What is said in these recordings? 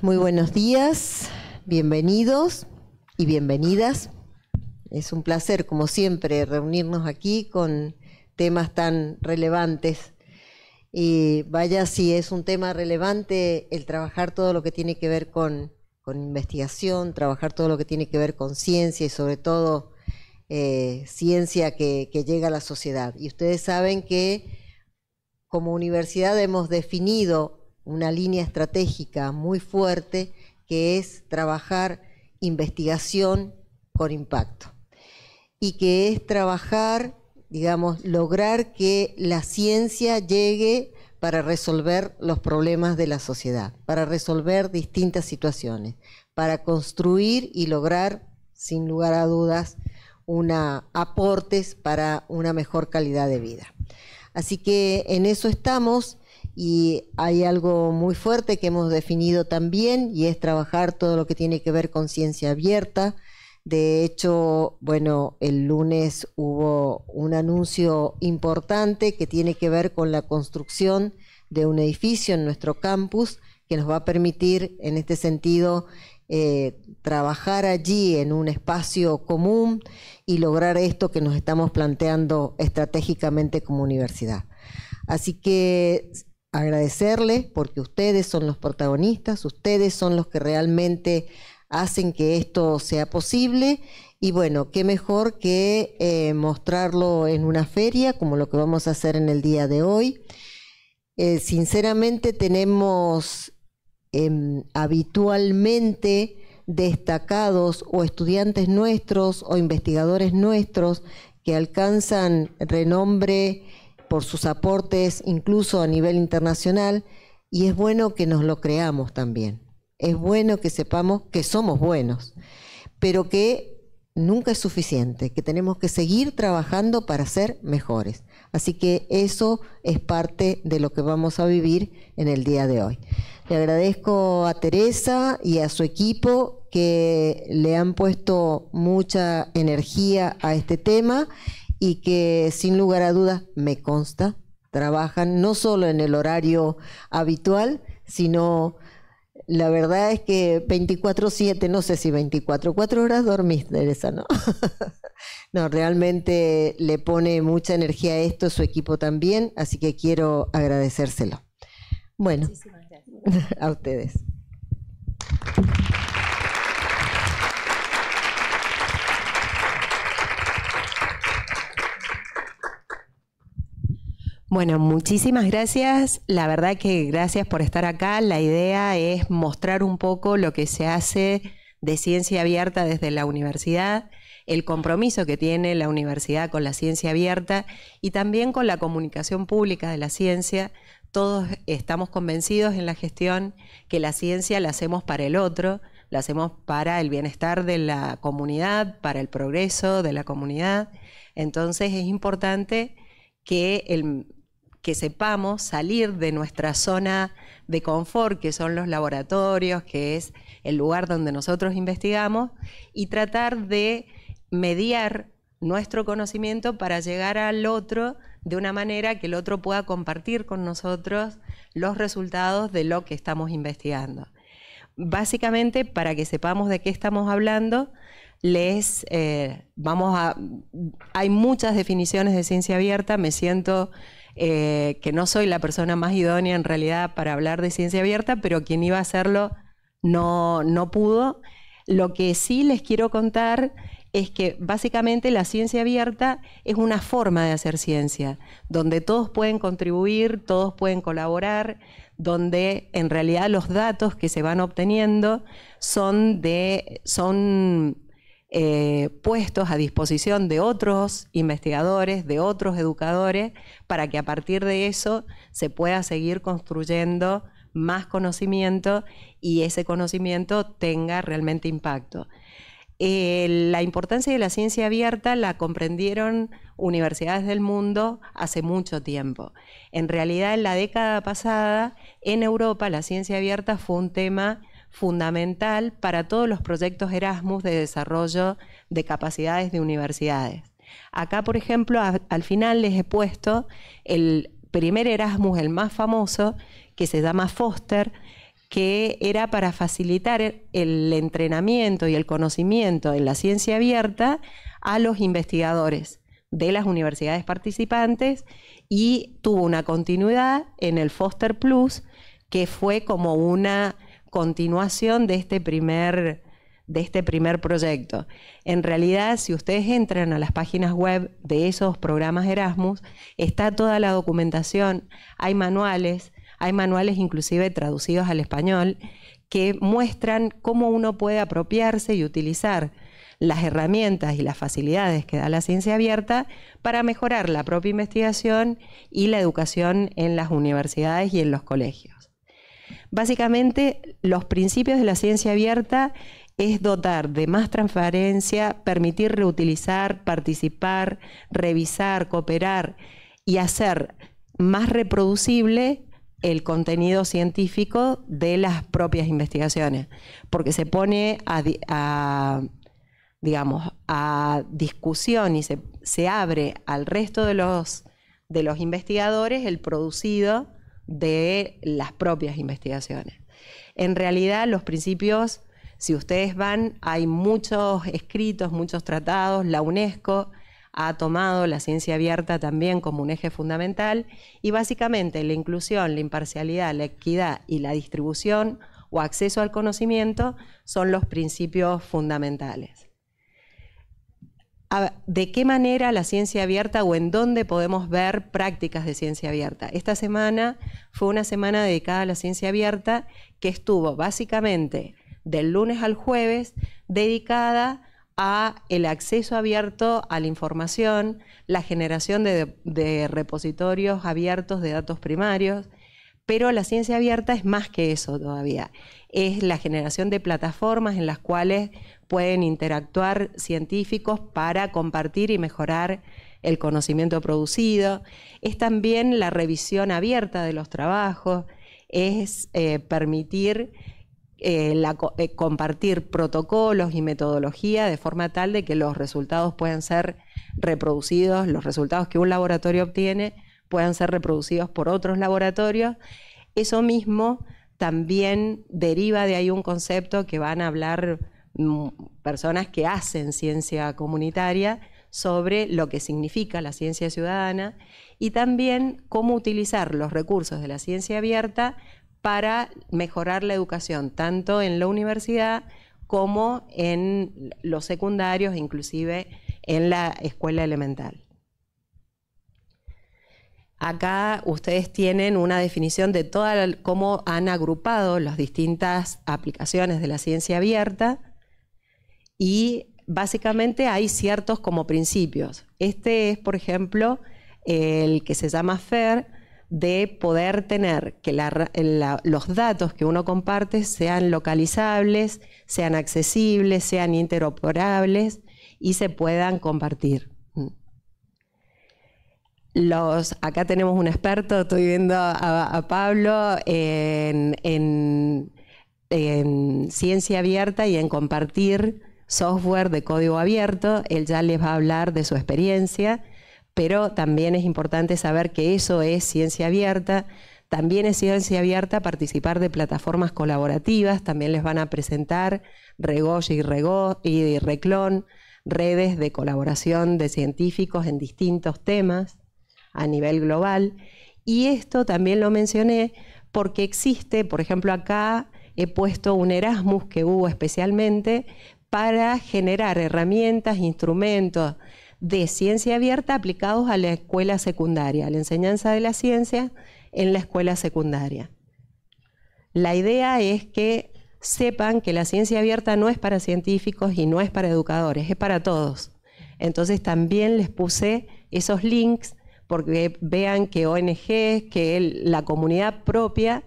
Muy buenos días, bienvenidos y bienvenidas. Es un placer, como siempre, reunirnos aquí con temas tan relevantes. Y vaya si es un tema relevante el trabajar todo lo que tiene que ver con, investigación, trabajar todo lo que tiene que ver con ciencia y sobre todo eh, ciencia que, que llega a la sociedad. Y ustedes saben que como universidad hemos definido una línea estratégica muy fuerte que es trabajar investigación con impacto y que es trabajar, digamos, lograr que la ciencia llegue para resolver los problemas de la sociedad, para resolver distintas situaciones, para construir y lograr, sin lugar a dudas, una, aportes para una mejor calidad de vida. Así que en eso estamos y hay algo muy fuerte que hemos definido también y es trabajar todo lo que tiene que ver con ciencia abierta, de hecho, bueno, el lunes hubo un anuncio importante que tiene que ver con la construcción de un edificio en nuestro campus que nos va a permitir, en este sentido, eh, trabajar allí en un espacio común y lograr esto que nos estamos planteando estratégicamente como universidad. Así que agradecerles porque ustedes son los protagonistas, ustedes son los que realmente hacen que esto sea posible. Y bueno, qué mejor que eh, mostrarlo en una feria como lo que vamos a hacer en el día de hoy. Eh, sinceramente tenemos em, habitualmente destacados o estudiantes nuestros o investigadores nuestros que alcanzan renombre por sus aportes incluso a nivel internacional y es bueno que nos lo creamos también es bueno que sepamos que somos buenos, pero que nunca es suficiente, que tenemos que seguir trabajando para ser mejores. Así que eso es parte de lo que vamos a vivir en el día de hoy. Le agradezco a Teresa y a su equipo que le han puesto mucha energía a este tema y que sin lugar a dudas me consta, trabajan no solo en el horario habitual, sino la verdad es que 24/7, no sé si 24, cuatro horas dormís, Teresa, ¿no? no, realmente le pone mucha energía a esto, su equipo también, así que quiero agradecérselo. Bueno, a ustedes. Bueno, muchísimas gracias. La verdad que gracias por estar acá. La idea es mostrar un poco lo que se hace de ciencia abierta desde la universidad, el compromiso que tiene la universidad con la ciencia abierta y también con la comunicación pública de la ciencia. Todos estamos convencidos en la gestión que la ciencia la hacemos para el otro, la hacemos para el bienestar de la comunidad, para el progreso de la comunidad. Entonces es importante que el, que sepamos salir de nuestra zona de confort, que son los laboratorios, que es el lugar donde nosotros investigamos, y tratar de mediar nuestro conocimiento para llegar al otro de una manera que el otro pueda compartir con nosotros los resultados de lo que estamos investigando. Básicamente, para que sepamos de qué estamos hablando, les eh, vamos a. Hay muchas definiciones de ciencia abierta, me siento eh, que no soy la persona más idónea en realidad para hablar de ciencia abierta, pero quien iba a hacerlo no, no pudo. Lo que sí les quiero contar es que básicamente la ciencia abierta es una forma de hacer ciencia, donde todos pueden contribuir, todos pueden colaborar, donde en realidad los datos que se van obteniendo son de son eh, puestos a disposición de otros investigadores, de otros educadores, para que a partir de eso se pueda seguir construyendo más conocimiento y ese conocimiento tenga realmente impacto. Eh, la importancia de la ciencia abierta la comprendieron universidades del mundo hace mucho tiempo. En realidad, en la década pasada, en Europa, la ciencia abierta fue un tema fundamental para todos los proyectos Erasmus de desarrollo de capacidades de universidades. Acá, por ejemplo, al final les he puesto el primer Erasmus, el más famoso, que se llama Foster, que era para facilitar el entrenamiento y el conocimiento en la ciencia abierta a los investigadores de las universidades participantes y tuvo una continuidad en el Foster Plus, que fue como una continuación de este primer de este primer proyecto. En realidad, si ustedes entran a las páginas web de esos programas Erasmus, está toda la documentación, hay manuales, hay manuales inclusive traducidos al español que muestran cómo uno puede apropiarse y utilizar las herramientas y las facilidades que da la ciencia abierta para mejorar la propia investigación y la educación en las universidades y en los colegios. Básicamente, los principios de la ciencia abierta es dotar de más transparencia, permitir reutilizar, participar, revisar, cooperar y hacer más reproducible el contenido científico de las propias investigaciones, porque se pone a, digamos, a discusión y se, abre al resto de los, de los investigadores el producido de las propias investigaciones. En realidad, los principios, si ustedes van, hay muchos escritos, muchos tratados, la UNESCO ha tomado la ciencia abierta también como un eje fundamental y básicamente la inclusión, la imparcialidad, la equidad y la distribución o acceso al conocimiento son los principios fundamentales de qué manera la ciencia abierta o en dónde podemos ver prácticas de ciencia abierta. Esta semana fue una semana dedicada a la ciencia abierta que estuvo básicamente del lunes al jueves dedicada a el acceso abierto a la información, la generación de repositorios abiertos de datos primarios, pero la ciencia abierta es más que eso todavía. Es la generación de plataformas en las cuales pueden interactuar científicos para compartir y mejorar el conocimiento producido. Es también la revisión abierta de los trabajos, es eh, permitir eh, eh, compartir protocolos y metodología de forma tal de que los resultados puedan ser reproducidos, los resultados que un laboratorio obtiene puedan ser reproducidos por otros laboratorios. Eso mismo también deriva de ahí un concepto que van a hablar Mm, personas que hacen ciencia comunitaria sobre lo que significa la ciencia ciudadana y también cómo utilizar los recursos de la ciencia abierta para mejorar la educación, tanto en la universidad como en los secundarios, inclusive en la escuela elemental. Acá ustedes tienen una definición de toda cómo han agrupado las distintas aplicaciones de la ciencia abierta y básicamente hay ciertos como principios. Este es, por ejemplo, el que se llama FAIR, de poder tener que los datos que uno comparte sean localizables, sean accesibles, sean interoperables y se puedan compartir. Acá tenemos un experto, estoy viendo a, Pablo en, en ciencia abierta y en compartir software de código abierto, él ya les va a hablar de su experiencia, pero también es importante saber que eso es ciencia abierta. También es ciencia abierta participar de plataformas colaborativas, también les van a presentar Regoy y, Rego, y Reclon, redes de colaboración de científicos en distintos temas a nivel global. Y esto también lo mencioné porque existe, por ejemplo, acá he puesto un Erasmus que hubo especialmente para generar herramientas, instrumentos de ciencia abierta aplicados a la escuela secundaria, a la enseñanza de la ciencia en la escuela secundaria. La idea es que sepan que la ciencia abierta no es para científicos y no es para educadores, es para todos. Entonces también les puse esos links porque vean que ONG, que la comunidad propia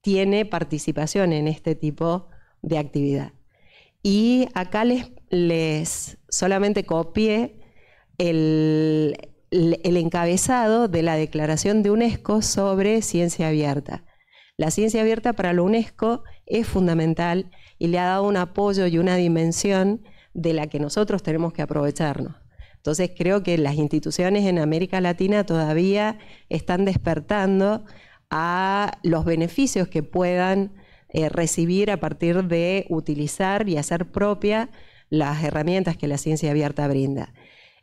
tiene participación en este tipo de actividad. Y acá les, les solamente copié el, el encabezado de la declaración de UNESCO sobre ciencia abierta. La ciencia abierta para la UNESCO es fundamental y le ha dado un apoyo y una dimensión de la que nosotros tenemos que aprovecharnos. Entonces creo que las instituciones en América Latina todavía están despertando a los beneficios que puedan eh, recibir a partir de utilizar y hacer propia las herramientas que la ciencia abierta brinda.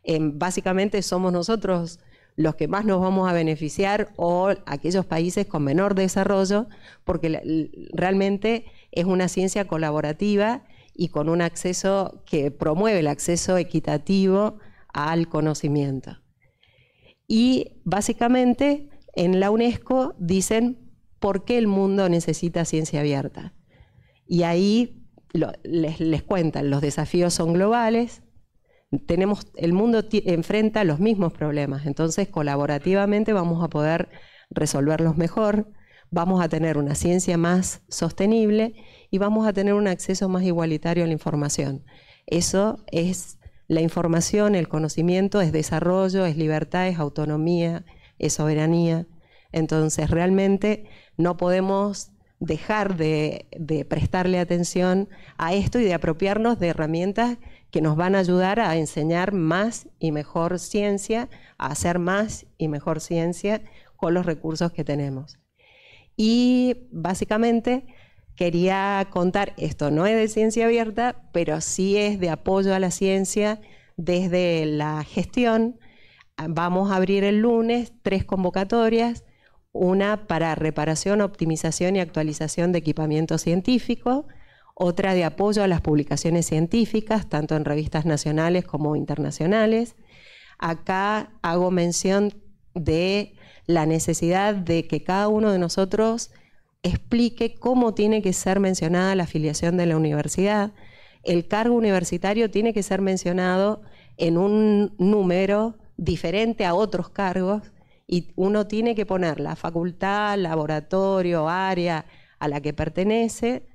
Em, básicamente somos nosotros los que más nos vamos a beneficiar o aquellos países con menor desarrollo, porque realmente es una ciencia colaborativa y con un acceso que promueve el acceso equitativo al conocimiento. Y básicamente en la UNESCO dicen por qué el mundo necesita ciencia abierta. Y ahí les, cuentan, los desafíos son globales, tenemos, el mundo enfrenta los mismos problemas, entonces colaborativamente vamos a poder resolverlos mejor, vamos a tener una ciencia más sostenible y vamos a tener un acceso más igualitario a la información. Eso es la información, el conocimiento, es desarrollo, es libertad, es autonomía, es soberanía. Entonces, realmente no podemos dejar de, prestarle atención a esto y de apropiarnos de herramientas que nos van a ayudar a enseñar más y mejor ciencia, a hacer más y mejor ciencia con los recursos que tenemos. Y básicamente quería contar, esto no es de ciencia abierta, pero sí es de apoyo a la ciencia desde la gestión. Vamos a abrir el lunes tres convocatorias una para reparación, optimización y actualización de equipamiento científico, otra de apoyo a las publicaciones científicas, tanto en revistas nacionales como internacionales. Acá hago mención de la necesidad de que cada uno de nosotros explique cómo tiene que ser mencionada la afiliación de la universidad. El cargo universitario tiene que ser mencionado en un número diferente a otros cargos y uno tiene que poner la facultad, laboratorio, área a la que pertenece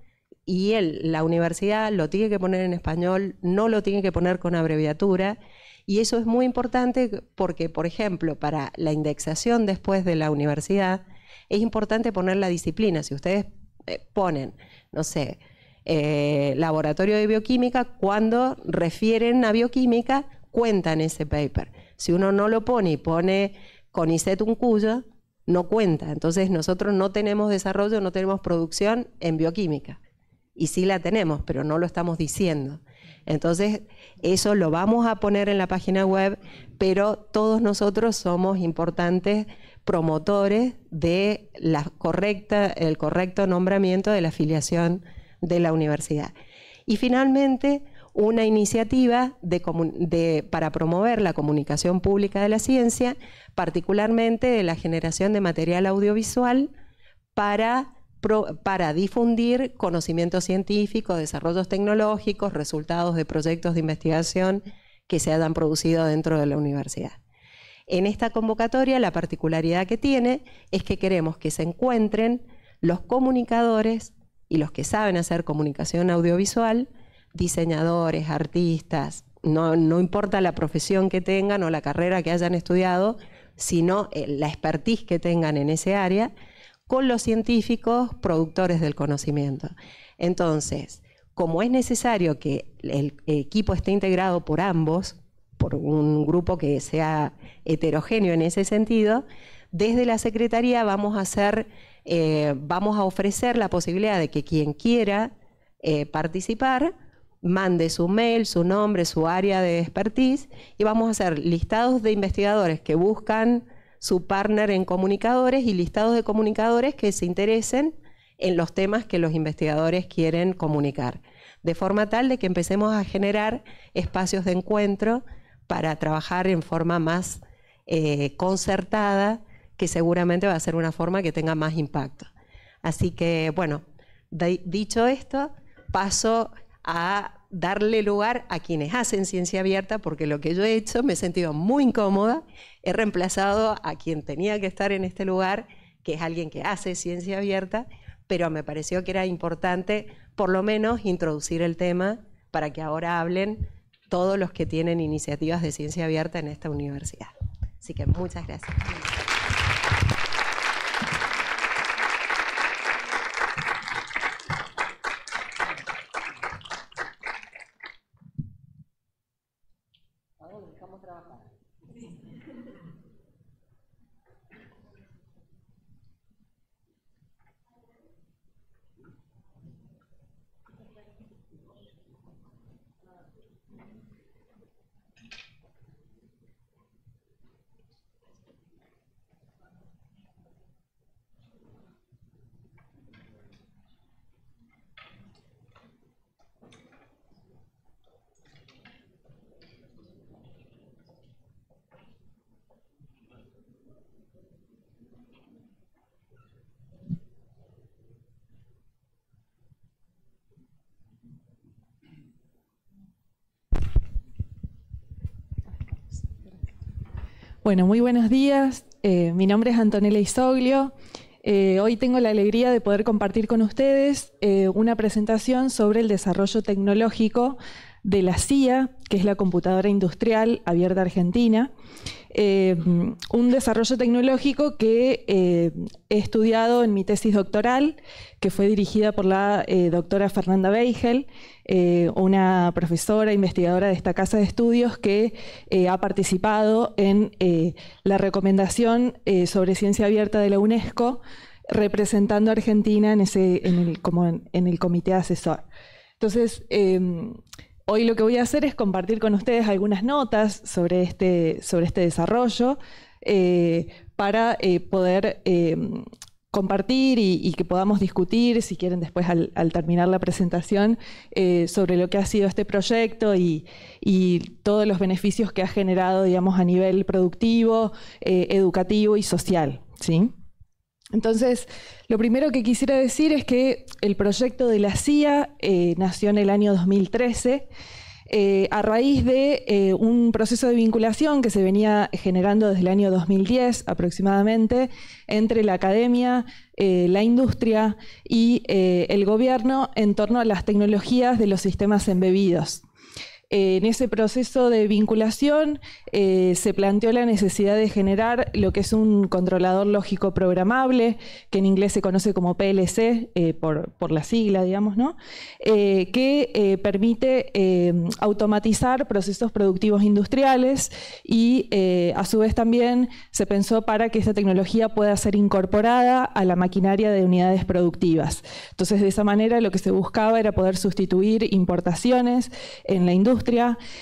y la universidad lo tiene que poner en español, no lo tiene que poner con abreviatura. Y eso es muy importante porque, por ejemplo, para la indexación después de la universidad, es importante poner la disciplina. Si ustedes eh, ponen, no sé, eh, laboratorio de bioquímica, cuando refieren a bioquímica, cuentan ese paper. Si uno no lo pone y pone CONICET Uncuyo no cuenta. Entonces nosotros no tenemos desarrollo, no tenemos producción en bioquímica. Y sí la tenemos, pero no lo estamos diciendo. Entonces, eso lo vamos a poner en la página web, pero todos nosotros somos importantes promotores de la correcta, el correcto nombramiento de la afiliación de la universidad. Y finalmente, una iniciativa para promover la comunicación pública de la ciencia, particularmente de la generación de material audiovisual para, para difundir conocimiento científico, desarrollos tecnológicos, resultados de proyectos de investigación que se hayan producido dentro de la universidad. En esta convocatoria la particularidad que tiene es que queremos que se encuentren los comunicadores y los que saben hacer comunicación audiovisual, diseñadores, artistas, no, importa la profesión que tengan o la carrera que hayan estudiado, sino eh, la expertise que tengan en ese área, con los científicos productores del conocimiento. Entonces, como es necesario que el equipo esté integrado por ambos, por un grupo que sea heterogéneo en ese sentido, desde la Secretaría vamos a hacer, eh, vamos a ofrecer la posibilidad de que quien quiera eh, participar mande su mail, su nombre, su área de expertise y vamos a hacer listados de investigadores que buscan su partner en comunicadores y listados de comunicadores que se interesen en los temas que los investigadores quieren comunicar, de forma tal de que empecemos a generar espacios de encuentro para trabajar en forma más eh, concertada, que seguramente va a ser una forma que tenga más impacto. Así que, bueno, dicho esto, paso a darle lugar a quienes hacen ciencia abierta, porque lo que yo he hecho me he sentido muy incómoda, he reemplazado a quien tenía que estar en este lugar, que es alguien que hace ciencia abierta, pero me pareció que era importante por lo menos introducir el tema para que ahora hablen todos los que tienen iniciativas de ciencia abierta en esta universidad. Así que muchas gracias. Bueno, muy buenos días. Eh, mi nombre es Antonella Isoglio. Eh, hoy tengo la alegría de poder compartir con ustedes eh, una presentación sobre el desarrollo tecnológico de la CIA, que es la computadora industrial abierta argentina. Eh, un desarrollo tecnológico que eh, he estudiado en mi tesis doctoral, que fue dirigida por la eh, doctora Fernanda Beigel, una profesora investigadora de esta casa de estudios que ha participado en la recomendación sobre ciencia abierta de la UNESCO, representando a Argentina en, ese, el, como en, en el comité asesor. Entonces, Hoy lo que voy a hacer es compartir con ustedes algunas notas sobre este, sobre este desarrollo eh, para eh, poder eh, compartir y, que podamos discutir, si quieren después al, terminar la presentación, sobre lo que ha sido este proyecto y, todos los beneficios que ha generado, digamos, a nivel productivo, educativo y social. ¿sí? Entonces, lo primero que quisiera decir es que el proyecto de la CIA eh, nació en el año 2013 eh, a raíz de eh, un proceso de vinculación que se venía generando desde el año 2010 aproximadamente entre la academia, la industria y el gobierno en torno a las tecnologías de los sistemas embebidos en ese proceso de vinculación eh, se planteó la necesidad de generar lo que es un controlador lógico programable, que en inglés se conoce como PLC, eh, por, la sigla, digamos, ¿no? Eh, que permite automatizar procesos productivos industriales y a su vez también se pensó para que esa tecnología pueda ser incorporada a la maquinaria de unidades productivas. Entonces, de esa manera lo que se buscaba era poder sustituir importaciones en la industria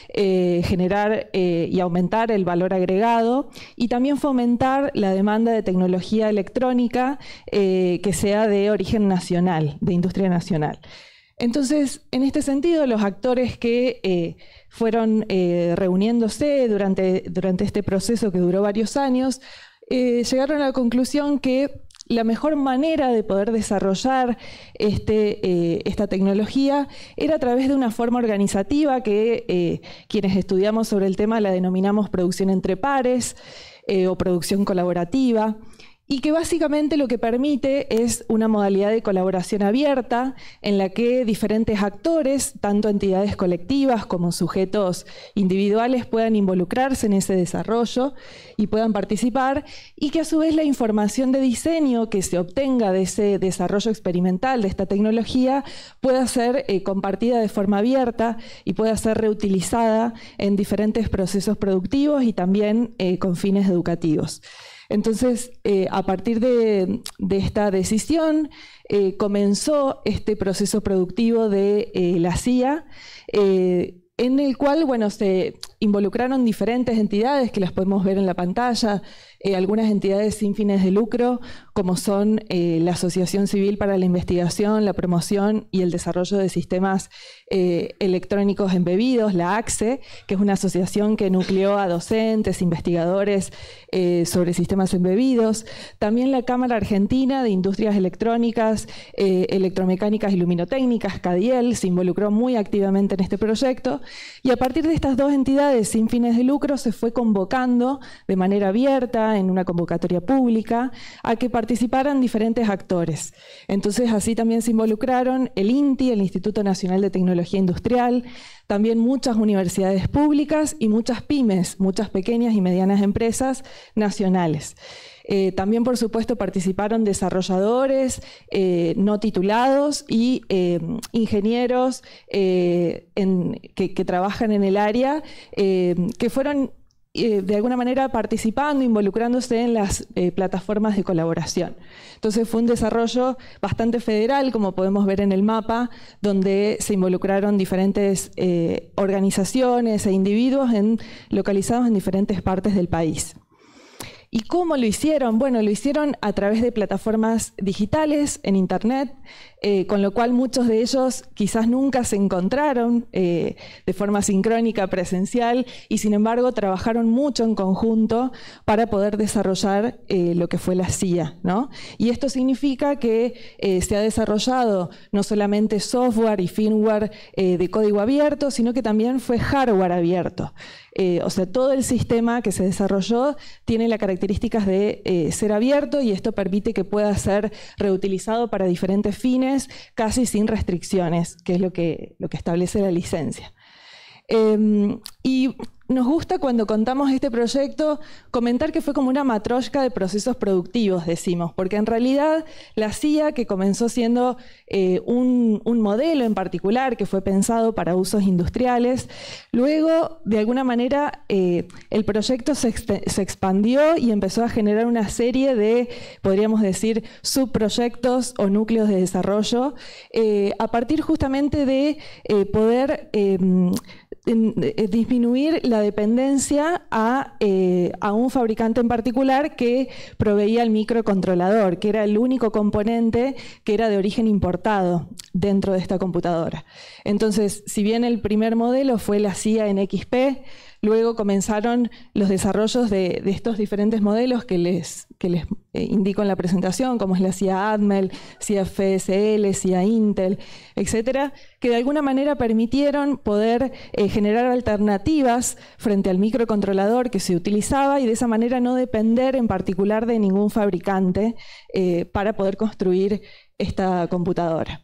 eh, generar eh, y aumentar el valor agregado y también fomentar la demanda de tecnología electrónica eh, que sea de origen nacional, de industria nacional. Entonces, en este sentido, los actores que fueron reuniéndose durante, durante este proceso que duró varios años, llegaron a la conclusión que la mejor manera de poder desarrollar este, eh, esta tecnología era a través de una forma organizativa que eh, quienes estudiamos sobre el tema la denominamos producción entre pares eh, o producción colaborativa y que básicamente lo que permite es una modalidad de colaboración abierta en la que diferentes actores, tanto entidades colectivas como sujetos individuales, puedan involucrarse en ese desarrollo y puedan participar y que a su vez la información de diseño que se obtenga de ese desarrollo experimental de esta tecnología pueda ser eh, compartida de forma abierta y pueda ser reutilizada en diferentes procesos productivos y también eh, con fines educativos. Entonces, eh, a partir de, esta decisión, eh, comenzó este proceso productivo de eh, la CIA, en el cual, bueno, se involucraron diferentes entidades que las podemos ver en la pantalla, eh, algunas entidades sin fines de lucro, como son eh, la Asociación Civil para la Investigación, la Promoción y el Desarrollo de Sistemas eh, Electrónicos Embebidos, la ACSE, que es una asociación que nucleó a docentes, investigadores sobre sistemas embebidos. También la Cámara Argentina de Industrias Electrónicas, Electromecánicas y Luminotécnicas, CADIEL, se involucró muy activamente en este proyecto. Y a partir de estas dos entidades sin fines de lucro se fue convocando de manera abierta, en una convocatoria pública, a que participaran diferentes actores. Entonces así también se involucraron el INTI, el Instituto Nacional de Tecnología Industrial, también muchas universidades públicas y muchas pymes, muchas pequeñas y medianas empresas nacionales. Eh, también, por supuesto, participaron desarrolladores eh, no titulados y eh, ingenieros que, trabajan en el área, que fueron de alguna manera participando, involucrándose en las plataformas de colaboración. Entonces fue un desarrollo bastante federal, como podemos ver en el mapa, donde se involucraron diferentes organizaciones e individuos localizados en diferentes partes del país. ¿Y cómo lo hicieron? Bueno, lo hicieron a través de plataformas digitales en Internet, eh, con lo cual muchos de ellos quizás nunca se encontraron eh, de forma sincrónica, presencial, y sin embargo trabajaron mucho en conjunto para poder desarrollar eh, lo que fue la CIA. ¿no? Y esto significa que se ha desarrollado no solamente software y firmware de código abierto, sino que también fue hardware abierto. O sea, todo el sistema que se desarrolló tiene las características de ser abierto y esto permite que pueda ser reutilizado para diferentes fines, casi sin restricciones, que es lo que, lo que establece la licencia. Em, y nos gusta cuando contamos este proyecto comentar que fue como una matroshka de procesos productivos, decimos, porque en realidad la CIA, que comenzó siendo eh, un, modelo en particular que fue pensado para usos industriales, luego de alguna manera eh, el proyecto se, expandió y empezó a generar una serie de, podríamos decir, subproyectos o núcleos de desarrollo eh, a partir justamente de poder em, disminuir la dependencia eh, a, un fabricante en particular que proveía el microcontrolador, que era el único componente que era de origen importado dentro de esta computadora. Entonces, si bien el primer modelo fue la CIA en XP, Luego comenzaron los desarrollos de, estos diferentes modelos que les, eh, indico en la presentación, como es la CIA Admel, CIA FSL, CIA Intel, etcétera, que de alguna manera permitieron poder eh, generar alternativas frente al microcontrolador que se utilizaba y de esa manera no depender en particular de ningún fabricante eh, para poder construir esta computadora.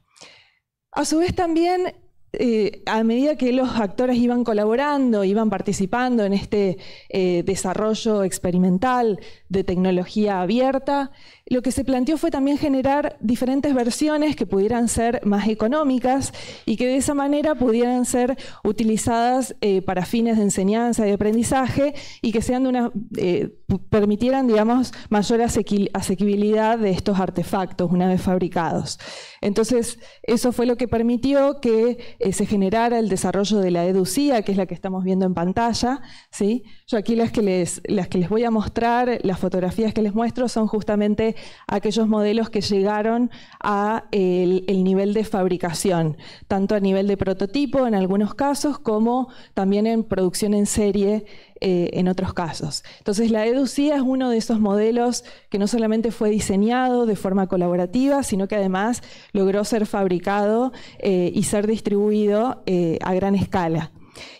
A su vez también eh, a medida que los actores iban colaborando, iban participando en este eh, desarrollo experimental de tecnología abierta, lo que se planteó fue también generar diferentes versiones que pudieran ser más económicas y que de esa manera pudieran ser utilizadas eh, para fines de enseñanza y aprendizaje y que sean de una, eh, permitieran, digamos, mayor asequibilidad de estos artefactos una vez fabricados. Entonces, eso fue lo que permitió que eh, se generara el desarrollo de la EDUCIA, que es la que estamos viendo en pantalla. ¿sí? Yo aquí las que, les, las que les voy a mostrar, las fotografías que les muestro, son justamente aquellos modelos que llegaron a el, nivel de fabricación, tanto a nivel de prototipo en algunos casos como también en producción en serie eh, en otros casos. Entonces la EDUCIA es uno de esos modelos que no solamente fue diseñado de forma colaborativa, sino que además logró ser fabricado eh, y ser distribuido eh, a gran escala.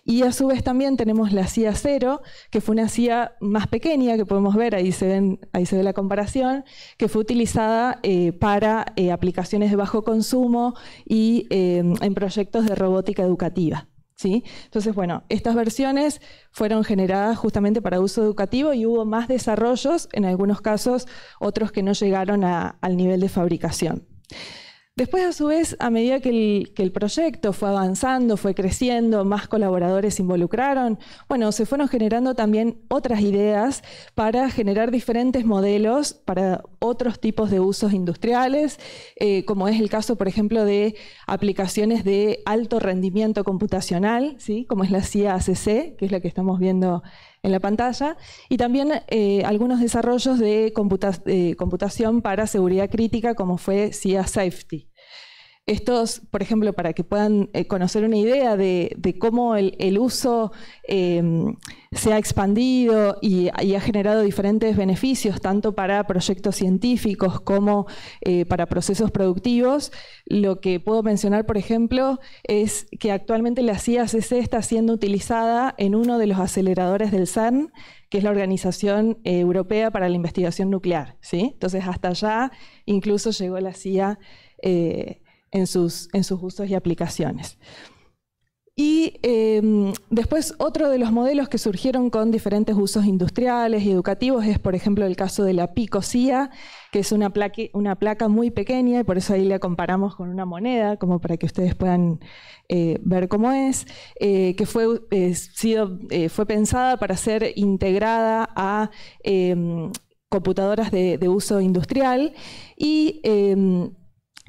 Y a su vez también tenemos la CIA 0, que fue una CIA más pequeña, que podemos ver, ahí se, ven, ahí se ve la comparación, que fue utilizada eh, para eh, aplicaciones de bajo consumo y eh, en proyectos de robótica educativa. ¿Sí? Entonces, bueno, estas versiones fueron generadas justamente para uso educativo y hubo más desarrollos, en algunos casos otros que no llegaron al nivel de fabricación. Después, a su vez, a medida que el, proyecto fue avanzando, fue creciendo, más colaboradores se involucraron, bueno, se fueron generando también otras ideas para generar diferentes modelos para otros tipos de usos industriales, eh, como es el caso, por ejemplo, de aplicaciones de alto rendimiento computacional, ¿sí? como es la CIA-ACC, que es la que estamos viendo en la pantalla, y también eh, algunos desarrollos de, computación para seguridad crítica, como fue CIA Safety. Estos, por ejemplo, para que puedan eh, conocer una idea de, cómo el, uso em, se ha expandido y, ha generado diferentes beneficios, tanto para proyectos científicos como eh, para procesos productivos, lo que puedo mencionar, por ejemplo, es que actualmente la CIACC está siendo utilizada en uno de los aceleradores del CERN, que es la Organización eh, Europea para la Investigación Nuclear. ¿sí? Entonces, hasta allá incluso llegó la CIA en sus, usos y aplicaciones. Y em, después otro de los modelos que surgieron con diferentes usos industriales y educativos es, por ejemplo, el caso de la picosía, que es una, una placa muy pequeña y por eso ahí la comparamos con una moneda, como para que ustedes puedan eh, ver cómo es, eh, que fue, eh, sido, fue pensada para ser integrada a em, computadoras de, de, uso industrial y em,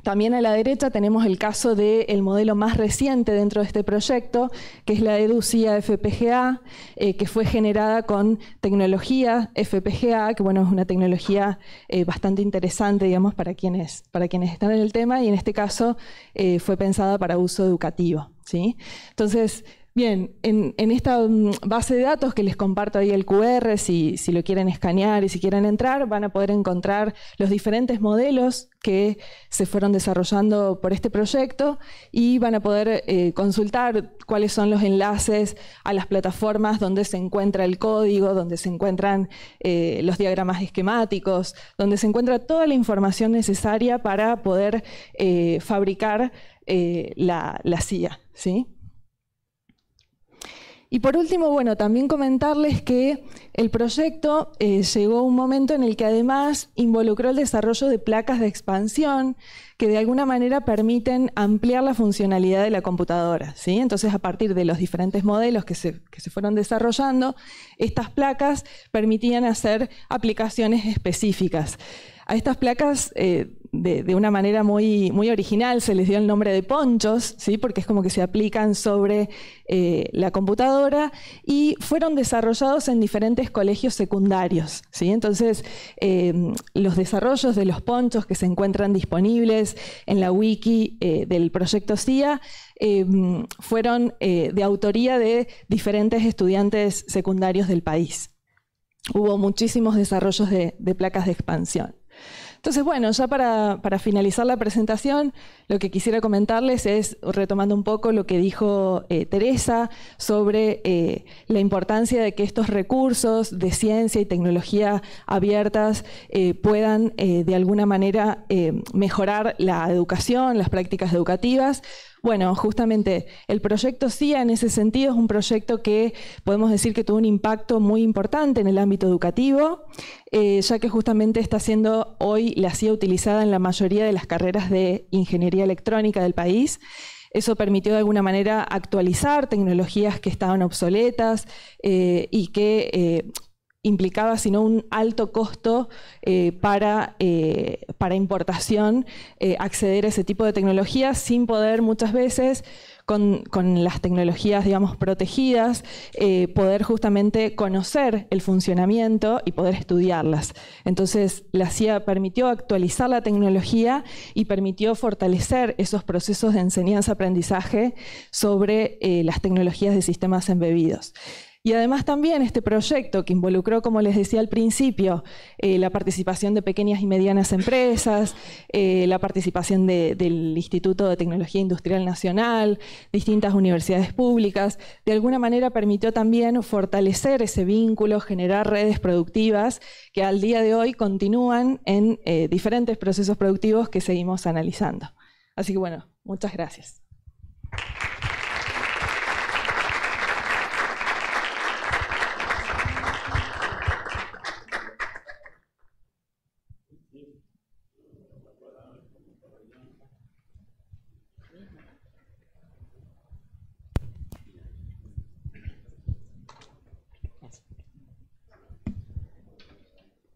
también a la derecha tenemos el caso del modelo más reciente dentro de este proyecto, que es la EDUCIA FPGA, eh, que fue generada con tecnología FPGA, que bueno, es una tecnología eh, bastante interesante, digamos, para quienes, para quienes están en el tema, y en este caso eh, fue pensada para uso educativo. ¿sí? Entonces, Bien, en, esta mm, base de datos que les comparto ahí el QR, si, lo quieren escanear y si quieren entrar, van a poder encontrar los diferentes modelos que se fueron desarrollando por este proyecto y van a poder eh, consultar cuáles son los enlaces a las plataformas donde se encuentra el código, donde se encuentran eh, los diagramas esquemáticos, donde se encuentra toda la información necesaria para poder eh, fabricar la, la CIA. ¿sí? Y por último, bueno, también comentarles que el proyecto eh, llegó a un momento en el que además involucró el desarrollo de placas de expansión que de alguna manera permiten ampliar la funcionalidad de la computadora. ¿sí? Entonces, a partir de los diferentes modelos que se, que se fueron desarrollando, estas placas permitían hacer aplicaciones específicas. A estas placas, eh, de, una manera muy, original, se les dio el nombre de ponchos, ¿sí? porque es como que se aplican sobre eh, la computadora y fueron desarrollados en diferentes colegios secundarios. ¿sí? Entonces, eh, los desarrollos de los ponchos que se encuentran disponibles en la wiki del proyecto CIA fueron de autoría de diferentes estudiantes secundarios del país. Hubo muchísimos desarrollos de placas de expansión. Entonces, bueno, ya para, finalizar la presentación, lo que quisiera comentarles es, retomando un poco lo que dijo eh, Teresa sobre eh, la importancia de que estos recursos de ciencia y tecnología abiertas eh, puedan de alguna manera mejorar la educación, las prácticas educativas, bueno, justamente el proyecto CIA en ese sentido es un proyecto que podemos decir que tuvo un impacto muy importante en el ámbito educativo, eh, ya que justamente está siendo hoy la CIA utilizada en la mayoría de las carreras de ingeniería electrónica del país. Eso permitió de alguna manera actualizar tecnologías que estaban obsoletas eh, y que eh, implicaba sino un alto costo eh, para, eh, para, importación eh, acceder a ese tipo de tecnologías sin poder muchas veces con, las tecnologías, digamos, protegidas, poder justamente conocer el funcionamiento y poder estudiarlas. Entonces, la CIA permitió actualizar la tecnología y permitió fortalecer esos procesos de enseñanza-aprendizaje sobre las tecnologías de sistemas embebidos. Y además también este proyecto que involucró, como les decía al principio, eh, la participación de pequeñas y medianas empresas, eh, la participación del Instituto de Tecnología Industrial Nacional, distintas universidades públicas, de alguna manera permitió también fortalecer ese vínculo, generar redes productivas que al día de hoy continúan en eh, diferentes procesos productivos que seguimos analizando. Así que bueno, muchas gracias.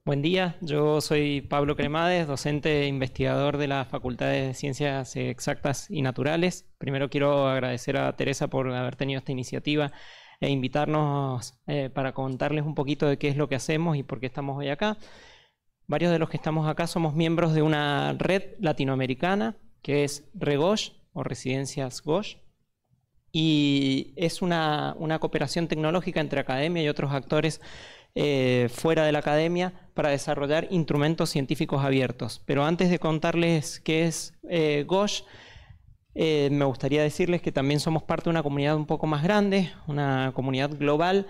Buen día, yo soy Pablo Cremades, docente e investigador de la Facultad de Ciencias Exactas y Naturales. Primero quiero agradecer a Teresa por haber tenido esta iniciativa e invitarnos eh, para contarles un poquito de qué es lo que hacemos y por qué estamos hoy acá. Varios de los que estamos acá somos miembros de una red latinoamericana que es REGOSH o Residencias GOSH y es una, una cooperación tecnológica entre academia y otros actores eh, fuera de la academia para desarrollar instrumentos científicos abiertos. Pero antes de contarles qué es eh, GOSH, eh, me gustaría decirles que también somos parte de una comunidad un poco más grande, una comunidad global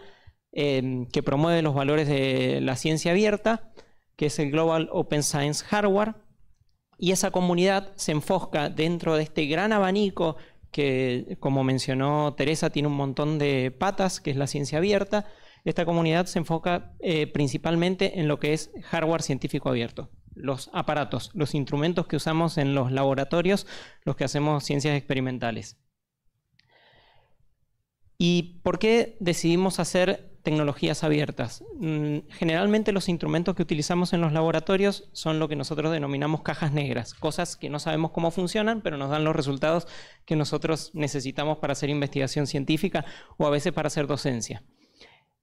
que promueve los valores de la ciencia abierta, que es el Global Open Science Hardware. Y esa comunidad se enfoca dentro de este gran abanico que, como mencionó Teresa, tiene un montón de patas, que es la ciencia abierta, esta comunidad se enfoca eh, principalmente en lo que es hardware científico abierto, los aparatos, los instrumentos que usamos en los laboratorios, los que hacemos ciencias experimentales. ¿Y por qué decidimos hacer tecnologías abiertas? Mm, generalmente los instrumentos que utilizamos en los laboratorios son lo que nosotros denominamos cajas negras, cosas que no sabemos cómo funcionan, pero nos dan los resultados que nosotros necesitamos para hacer investigación científica o a veces para hacer docencia.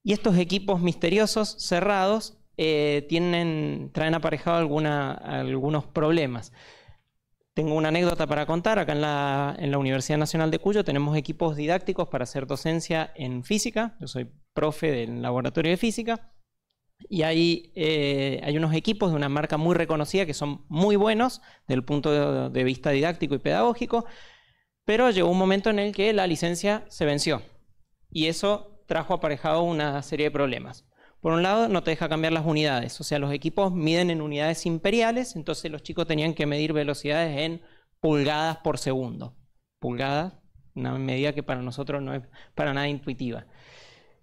Y estos equipos misteriosos, cerrados, eh, tienen, traen aparejado algunos problemas. tengo una anécdota para contar. Acá en la, en la, Universidad Nacional de Cuyo tenemos equipos didácticos para hacer docencia en física. Yo soy profe del laboratorio de física. Y hay, eh, hay unos equipos de una marca muy reconocida que son muy buenos desde el punto de vista didáctico y pedagógico. Pero llegó un momento en el que la licencia se venció. Y eso trajo aparejado una serie de problemas. Por un lado, no te deja cambiar las unidades, o sea, los equipos miden en unidades imperiales, entonces los chicos tenían que medir velocidades en pulgadas por segundo. Pulgadas, una medida que para nosotros no es para nada intuitiva.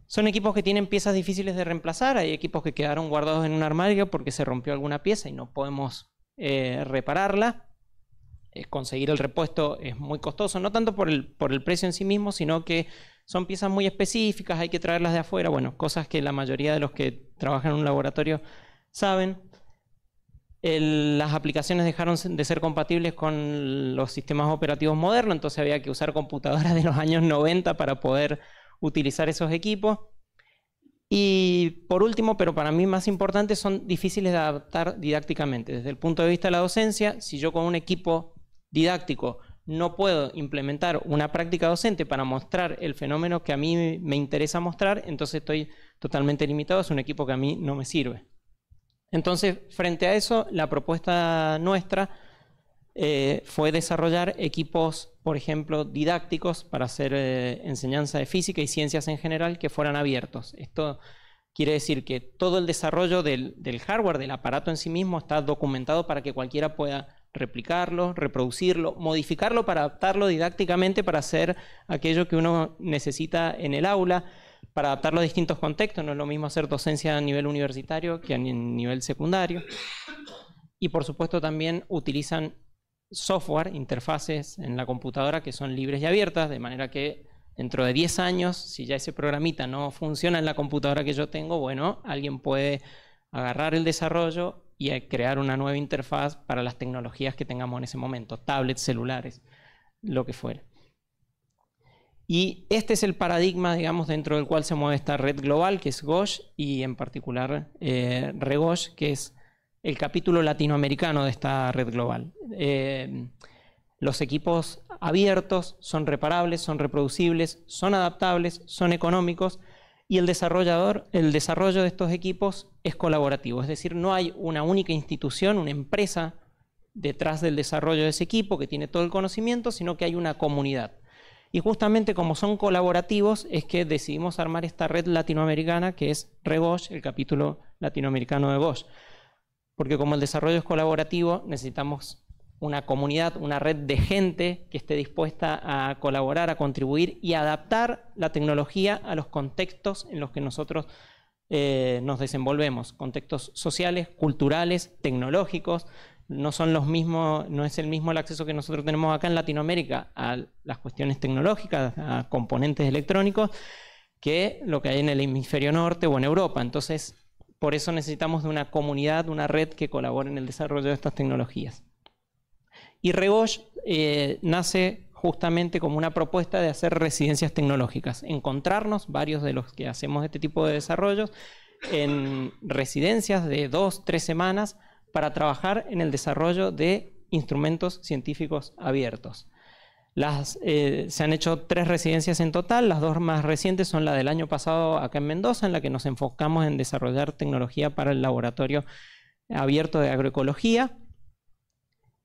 Son equipos que tienen piezas difíciles de reemplazar, hay equipos que quedaron guardados en un armario porque se rompió alguna pieza y no podemos eh, repararla. Eh, conseguir el repuesto es muy costoso, no tanto por el, por el precio en sí mismo, sino que son piezas muy específicas, hay que traerlas de afuera, bueno, cosas que la mayoría de los que trabajan en un laboratorio saben. las aplicaciones dejaron de ser compatibles con los sistemas operativos modernos, entonces había que usar computadoras de los años 90 para poder utilizar esos equipos. Y por último, pero para mí más importante, son difíciles de adaptar didácticamente. Desde el punto de vista de la docencia, si yo con un equipo didáctico no puedo implementar una práctica docente para mostrar el fenómeno que a mí me interesa mostrar, entonces estoy totalmente limitado, es un equipo que a mí no me sirve. Entonces, frente a eso, la propuesta nuestra eh, fue desarrollar equipos, por ejemplo, didácticos para hacer eh, enseñanza de física y ciencias en general que fueran abiertos. Esto quiere decir que todo el desarrollo del hardware, del aparato en sí mismo, está documentado para que cualquiera pueda replicarlo, reproducirlo, modificarlo para adaptarlo didácticamente para hacer aquello que uno necesita en el aula, para adaptarlo a distintos contextos. No es lo mismo hacer docencia a nivel universitario que a nivel secundario. Y por supuesto también utilizan software, interfaces en la computadora que son libres y abiertas, de manera que dentro de 10 años, si ya ese programita no funciona en la computadora que yo tengo, bueno, alguien puede agarrar el desarrollo y crear una nueva interfaz para las tecnologías que tengamos en ese momento, tablets, celulares, lo que fuera. Y este es el paradigma, digamos, dentro del cual se mueve esta red global, que es GOSH, y en particular eh, ReGOSH, que es el capítulo latinoamericano de esta red global. Eh, los equipos abiertos son reparables, son reproducibles, son adaptables, son económicos, y el desarrollador, el desarrollo de estos equipos es colaborativo, es decir, no hay una única institución, una empresa detrás del desarrollo de ese equipo que tiene todo el conocimiento, sino que hay una comunidad. Y justamente como son colaborativos es que decidimos armar esta red latinoamericana que es ReGosh, el capítulo latinoamericano de Gosh. Porque como el desarrollo es colaborativo, necesitamos una comunidad, una red de gente que esté dispuesta a colaborar, a contribuir y adaptar la tecnología a los contextos en los que nosotros eh, nos desenvolvemos, contextos sociales, culturales, tecnológicos. No son los mismos, no es el mismo el acceso que nosotros tenemos acá en Latinoamérica a las cuestiones tecnológicas, a componentes electrónicos, que lo que hay en el hemisferio norte o en Europa. Entonces, por eso necesitamos de una comunidad, una red que colabore en el desarrollo de estas tecnologías. Y Rebosch eh, nace justamente como una propuesta de hacer residencias tecnológicas, encontrarnos varios de los que hacemos este tipo de desarrollos en residencias de dos, tres semanas para trabajar en el desarrollo de instrumentos científicos abiertos. Eh, se han hecho tres residencias en total, las dos más recientes son la del año pasado acá en Mendoza, en la que nos enfocamos en desarrollar tecnología para el laboratorio abierto de agroecología,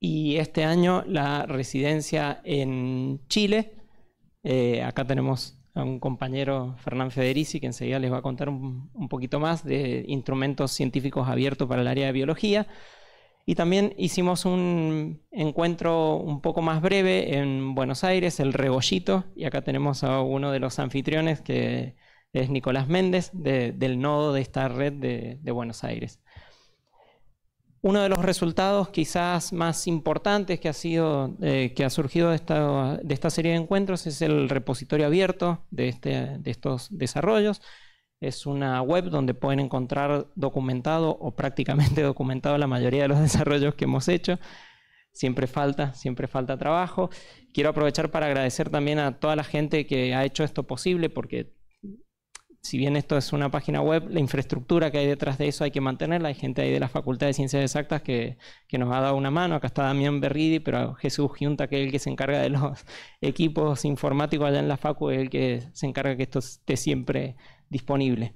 y este año la residencia en Chile. Eh, acá tenemos a un compañero, Fernán Federici, que enseguida les va a contar un, poquito más de instrumentos científicos abiertos para el área de biología. Y también hicimos un encuentro un poco más breve en Buenos Aires, el Rebollito, y acá tenemos a uno de los anfitriones, que es Nicolás Méndez, del nodo de esta red de Buenos Aires. Uno de los resultados quizás más importantes que ha, sido, eh, que ha surgido de esta, serie de encuentros es el repositorio abierto de, este, de estos desarrollos. Es una web donde pueden encontrar documentado o prácticamente documentado la mayoría de los desarrollos que hemos hecho. Siempre falta, siempre falta trabajo. Quiero aprovechar para agradecer también a toda la gente que ha hecho esto posible porque si bien esto es una página web, la infraestructura que hay detrás de eso hay que mantenerla. Hay gente ahí de la Facultad de Ciencias Exactas que, nos ha dado una mano. Acá está Damián Berridi, pero Jesús Giunta, que es el que se encarga de los equipos informáticos allá en la Facu, es el que se encarga que esto esté siempre disponible.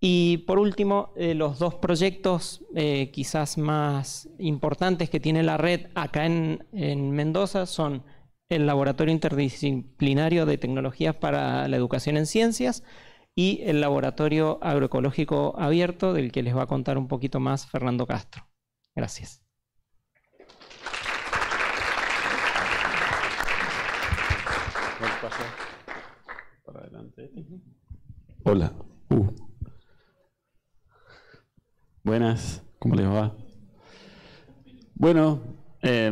Y por último, eh, los dos proyectos eh, quizás más importantes que tiene la red acá en, en Mendoza son el Laboratorio Interdisciplinario de Tecnologías para la Educación en Ciencias y el Laboratorio Agroecológico Abierto, del que les va a contar un poquito más Fernando Castro. Gracias. Hola. Uh. Buenas, ¿cómo les va? Bueno, eh,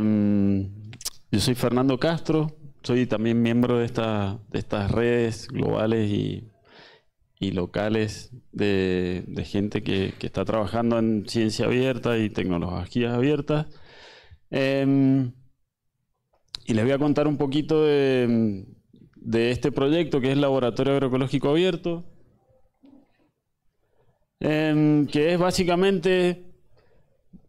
yo soy Fernando Castro, soy también miembro de, estas redes globales y, locales de, gente que, está trabajando en ciencia abierta y tecnologías abiertas. Em, y les voy a contar un poquito de, este proyecto que es Laboratorio Agroecológico Abierto, em, que es básicamente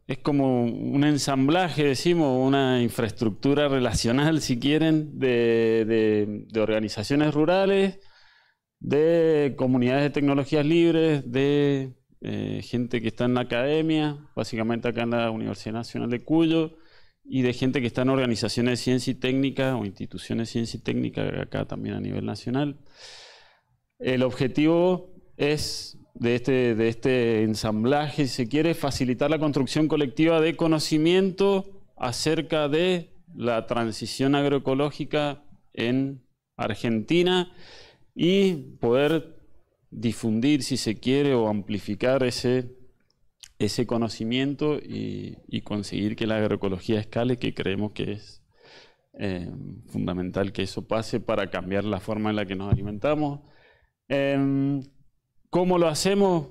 es como un ensamblaje, decimos, una infraestructura relacional, si quieren, de, organizaciones rurales, de comunidades de tecnologías libres, de eh, gente que está en la academia, básicamente acá en la Universidad Nacional de Cuyo, y de gente que está en organizaciones de ciencia y técnica o instituciones de ciencia y técnica acá también a nivel nacional. El objetivo es de este, de este ensamblaje, si se quiere, facilitar la construcción colectiva de conocimiento acerca de la transición agroecológica en Argentina y poder difundir, si se quiere, o amplificar ese, ese conocimiento y, conseguir que la agroecología escale, que creemos que es eh, fundamental que eso pase para cambiar la forma en la que nos alimentamos. Em, ¿Cómo lo hacemos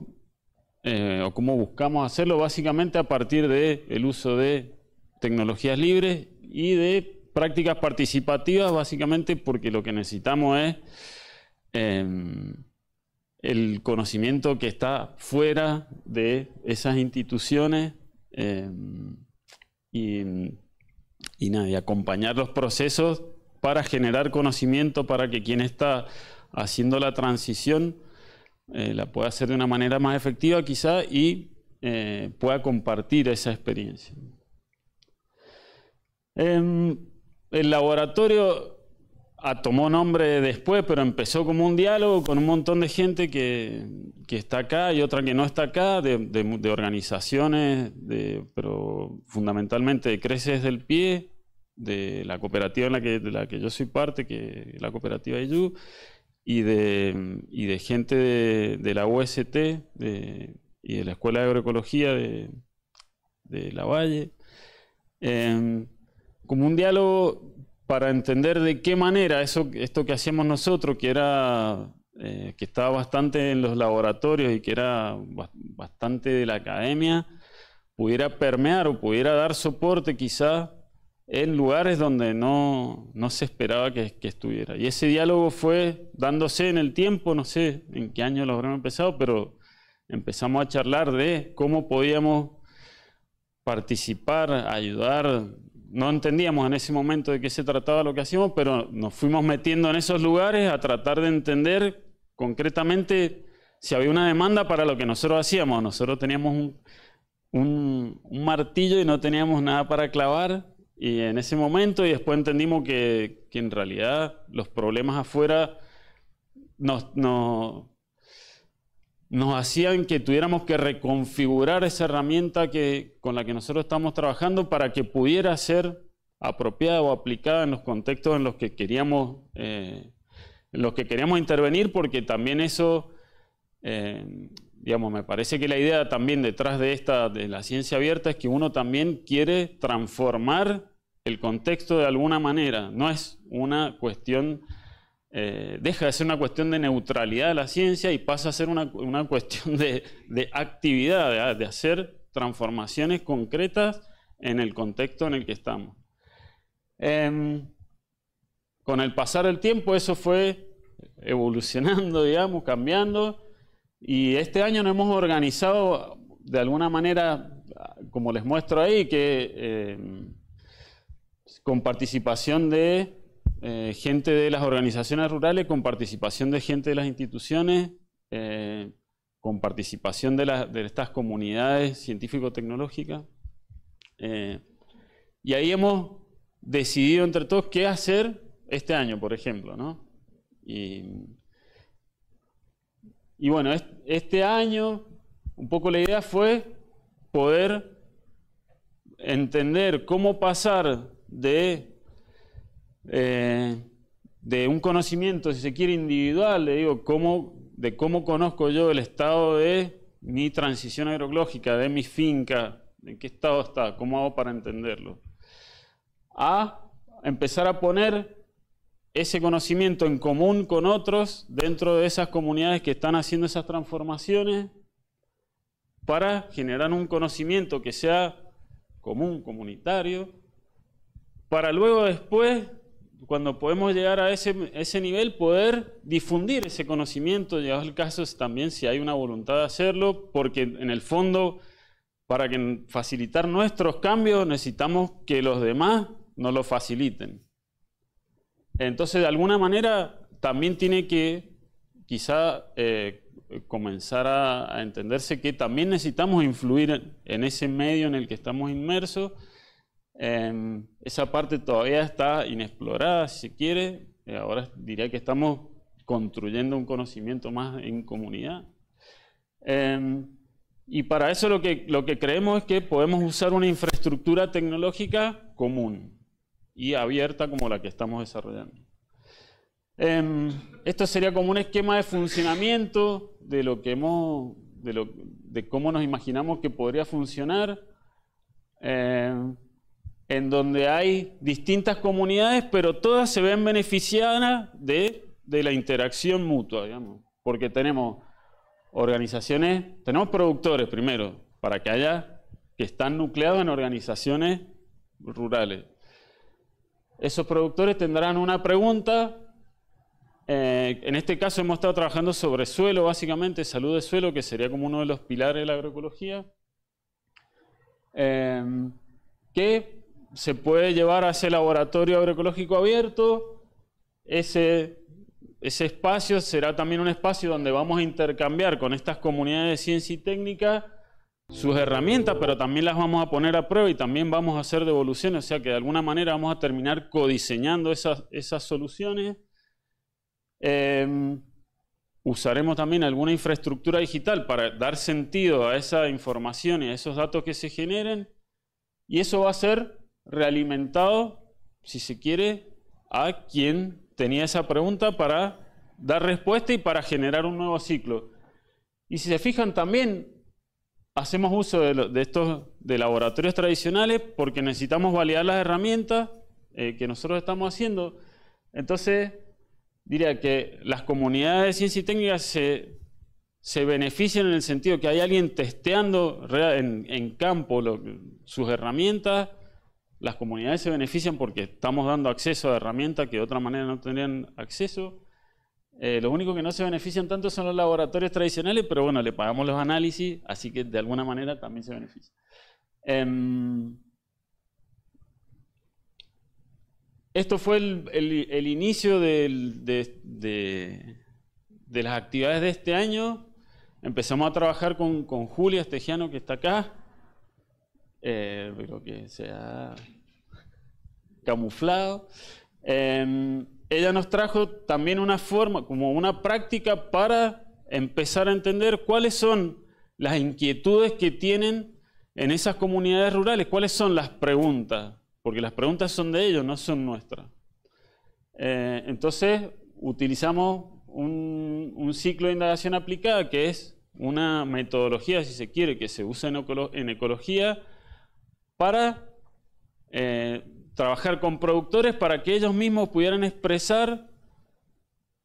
eh, o cómo buscamos hacerlo? Básicamente a partir del uso de tecnologías libres y de prácticas participativas, básicamente porque lo que necesitamos es em, el conocimiento que está fuera de esas instituciones em, y, nada, y acompañar los procesos para generar conocimiento para que quien está haciendo la transición eh, la pueda hacer de una manera más efectiva quizá y eh, pueda compartir esa experiencia. Em, el laboratorio tomó nombre después, pero empezó como un diálogo con un montón de gente que, está acá y otra que no está acá, de, organizaciones, pero fundamentalmente de Creces del Pie, de la cooperativa en la que, de la que yo soy parte, que la cooperativa IU, y de, y de gente de, la UST y de la Escuela de Agroecología de, La Valle, em, como un diálogo para entender de qué manera eso, esto que hacíamos nosotros, que era eh, que estaba bastante en los laboratorios y que era bastante de la academia, pudiera permear o pudiera dar soporte quizá en lugares donde no, se esperaba que, estuviera. Y ese diálogo fue dándose en el tiempo, no sé en qué año lo habremos empezado, pero empezamos a charlar de cómo podíamos participar, ayudar. No entendíamos en ese momento de qué se trataba lo que hacíamos, pero nos fuimos metiendo en esos lugares a tratar de entender concretamente si había una demanda para lo que nosotros hacíamos. Nosotros teníamos un martillo y no teníamos nada para clavar y en ese momento, y después entendimos que, en realidad los problemas afuera nos, nos, hacían que tuviéramos que reconfigurar esa herramienta que, con la que nosotros estamos trabajando para que pudiera ser apropiada o aplicada en los contextos en los que queríamos, eh, en los que queríamos intervenir, porque también eso, eh, digamos, me parece que la idea también detrás de esta, de la ciencia abierta, es que uno también quiere transformar el contexto de alguna manera. No es una cuestión, eh, deja de ser una cuestión de neutralidad de la ciencia y pasa a ser una, cuestión de, actividad, de, hacer transformaciones concretas en el contexto en el que estamos. Em, con el pasar del tiempo eso fue evolucionando, digamos, cambiando. Y este año nos hemos organizado de alguna manera, como les muestro ahí, que eh, con participación de eh, gente de las organizaciones rurales, con participación de gente de las instituciones, eh, con participación de, de, estas comunidades científico-tecnológicas. y ahí hemos decidido entre todos qué hacer este año, por ejemplo. ¿no? Y bueno, este año, un poco la idea fue poder entender cómo pasar de, eh, de un conocimiento, si se quiere, individual, le digo, cómo, de cómo conozco yo el estado de mi transición agroecológica, de mi finca, en qué estado está, cómo hago para entenderlo, a empezar a poner ese conocimiento en común con otros dentro de esas comunidades que están haciendo esas transformaciones para generar un conocimiento que sea común, comunitario, para luego después, cuando podemos llegar a ese, ese nivel, poder difundir ese conocimiento, llegado el caso también si hay una voluntad de hacerlo, porque en el fondo, para que facilitar nuestros cambios, necesitamos que los demás nos lo faciliten. Entonces, de alguna manera, también tiene que quizá eh, comenzar a, entenderse que también necesitamos influir en ese medio en el que estamos inmersos. Em, esa parte todavía está inexplorada, si se quiere. Eh, ahora diría que estamos construyendo un conocimiento más en comunidad. Em, y para eso lo que, lo que creemos es que podemos usar una infraestructura tecnológica común y abierta como la que estamos desarrollando. Em, esto sería como un esquema de funcionamiento de lo que hemos, de, cómo nos imaginamos que podría funcionar, em, en donde hay distintas comunidades, pero todas se ven beneficiadas de, de la interacción mutua, digamos, porque tenemos organizaciones, tenemos productores primero, para que haya, que están nucleados en organizaciones rurales. Esos productores tendrán una pregunta. Eh, en este caso hemos estado trabajando sobre suelo, básicamente, salud de suelo, que sería como uno de los pilares de la agroecología. Eh, que se puede llevar a ese laboratorio agroecológico abierto. Ese, ese espacio será también un espacio donde vamos a intercambiar con estas comunidades de ciencia y técnica sus herramientas, pero también las vamos a poner a prueba y también vamos a hacer devoluciones, o sea que de alguna manera vamos a terminar codiseñando esas, esas soluciones. Em, usaremos también alguna infraestructura digital para dar sentido a esa información y a esos datos que se generen, y eso va a ser realimentado, si se quiere, a quien tenía esa pregunta para dar respuesta y para generar un nuevo ciclo. Y si se fijan también, hacemos uso de, estos de laboratorios tradicionales porque necesitamos validar las herramientas eh, que nosotros estamos haciendo. Entonces, diría que las comunidades de ciencia y técnica se, benefician en el sentido que hay alguien testeando en, campo sus herramientas. Las comunidades se benefician porque estamos dando acceso a herramientas que de otra manera no tendrían acceso. Eh, lo único que no se benefician tanto son los laboratorios tradicionales, pero bueno, le pagamos los análisis, así que de alguna manera también se beneficia. Em, esto fue el, inicio de, las actividades de este año. Empezamos a trabajar con, Julia Estegiano, que está acá. Eh, creo que se ha camuflado. Ella nos trajo también una forma, como una práctica para empezar a entender cuáles son las inquietudes que tienen en esas comunidades rurales, cuáles son las preguntas, porque las preguntas son de ellos, no son nuestras. Eh, entonces, utilizamos un, ciclo de indagación aplicada que es una metodología, si se quiere, que se usa en, ecología para eh, trabajar con productores para que ellos mismos pudieran expresar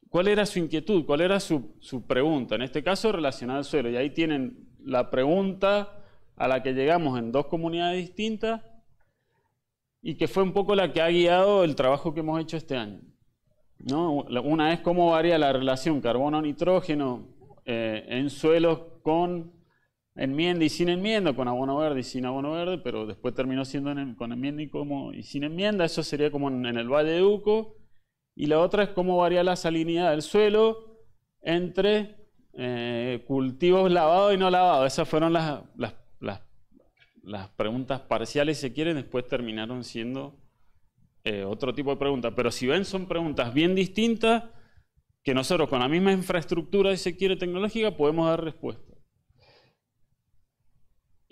cuál era su inquietud, cuál era su, pregunta, en este caso relacionada al suelo. Y ahí tienen la pregunta a la que llegamos en dos comunidades distintas y que fue un poco la que ha guiado el trabajo que hemos hecho este año. Una es cómo varía la relación carbono-nitrógeno eh, en suelos con enmienda y sin enmienda, con abono verde y sin abono verde, pero después terminó siendo con enmienda y, como, y sin enmienda. Eso sería como en, el Valle de Uco. Y la otra es cómo varía la salinidad del suelo entre eh, cultivos lavados y no lavados. Esas fueron las, las, las, preguntas parciales, si quieren, después terminaron siendo eh, otro tipo de preguntas. Pero si ven, son preguntas bien distintas que nosotros con la misma infraestructura, si se quiere, tecnológica, podemos dar respuesta.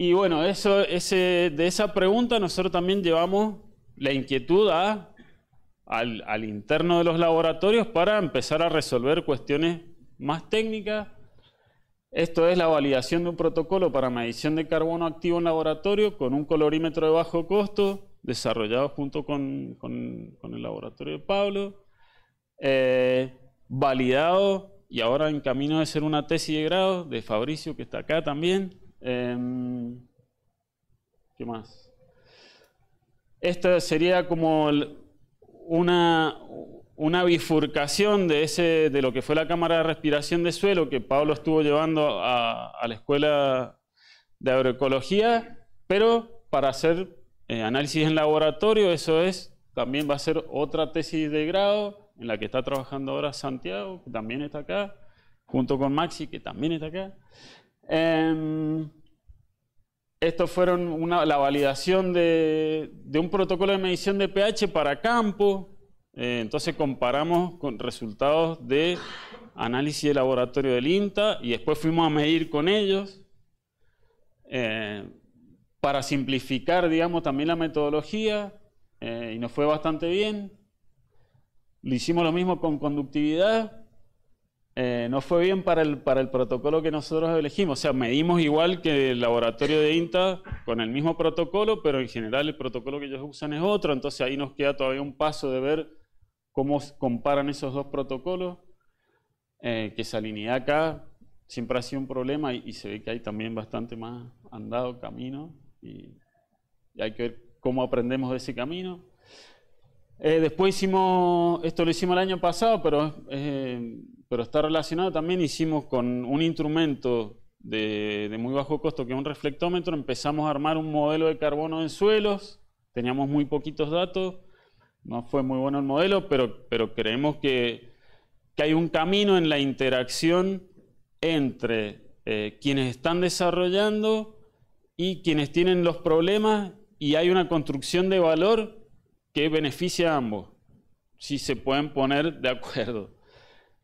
Y bueno, de esa pregunta nosotros también llevamos la inquietud al, interno de los laboratorios para empezar a resolver cuestiones más técnicas. Esto es la validación de un protocolo para medición de carbono activo en laboratorio con un colorímetro de bajo costo, desarrollado junto con el laboratorio de Pablo. Eh, validado y ahora en camino de ser una tesis de grado de Fabricio, que está acá también. Em, ¿Qué más? Esta sería como una, una bifurcación de, ese, de lo que fue la cámara de respiración de suelo que Pablo estuvo llevando a, la escuela de agroecología, pero para hacer eh, análisis en laboratorio, eso es, también va a ser otra tesis de grado en la que está trabajando ahora Santiago, que también está acá, junto con Maxi, que también está acá. Eh, estos fueron la validación de, un protocolo de medición de pH para campo. Eh, entonces comparamos con resultados de análisis de laboratorio del INTA y después fuimos a medir con ellos. Eh, para simplificar, digamos, también la metodología, eh, y nos fue bastante bien. Lo hicimos lo mismo con conductividad. Eh, no fue bien para el, para el protocolo que nosotros elegimos. O sea, medimos igual que el laboratorio de INTA con el mismo protocolo, pero en general el protocolo que ellos usan es otro. Entonces ahí nos queda todavía un paso de ver cómo comparan esos dos protocolos. Eh, que salinidad acá siempre ha sido un problema y, se ve que hay también bastante más andado camino y hay que ver cómo aprendemos de ese camino. Eh, después hicimos, esto lo hicimos el año pasado, pero, eh, pero está relacionado también, hicimos con un instrumento de, muy bajo costo que es un reflectómetro, empezamos a armar un modelo de carbono en suelos, teníamos muy poquitos datos, no fue muy bueno el modelo, pero, pero creemos que, que hay un camino en la interacción entre eh, quienes están desarrollando y quienes tienen los problemas y hay una construcción de valor que beneficia a ambos, si se pueden poner de acuerdo.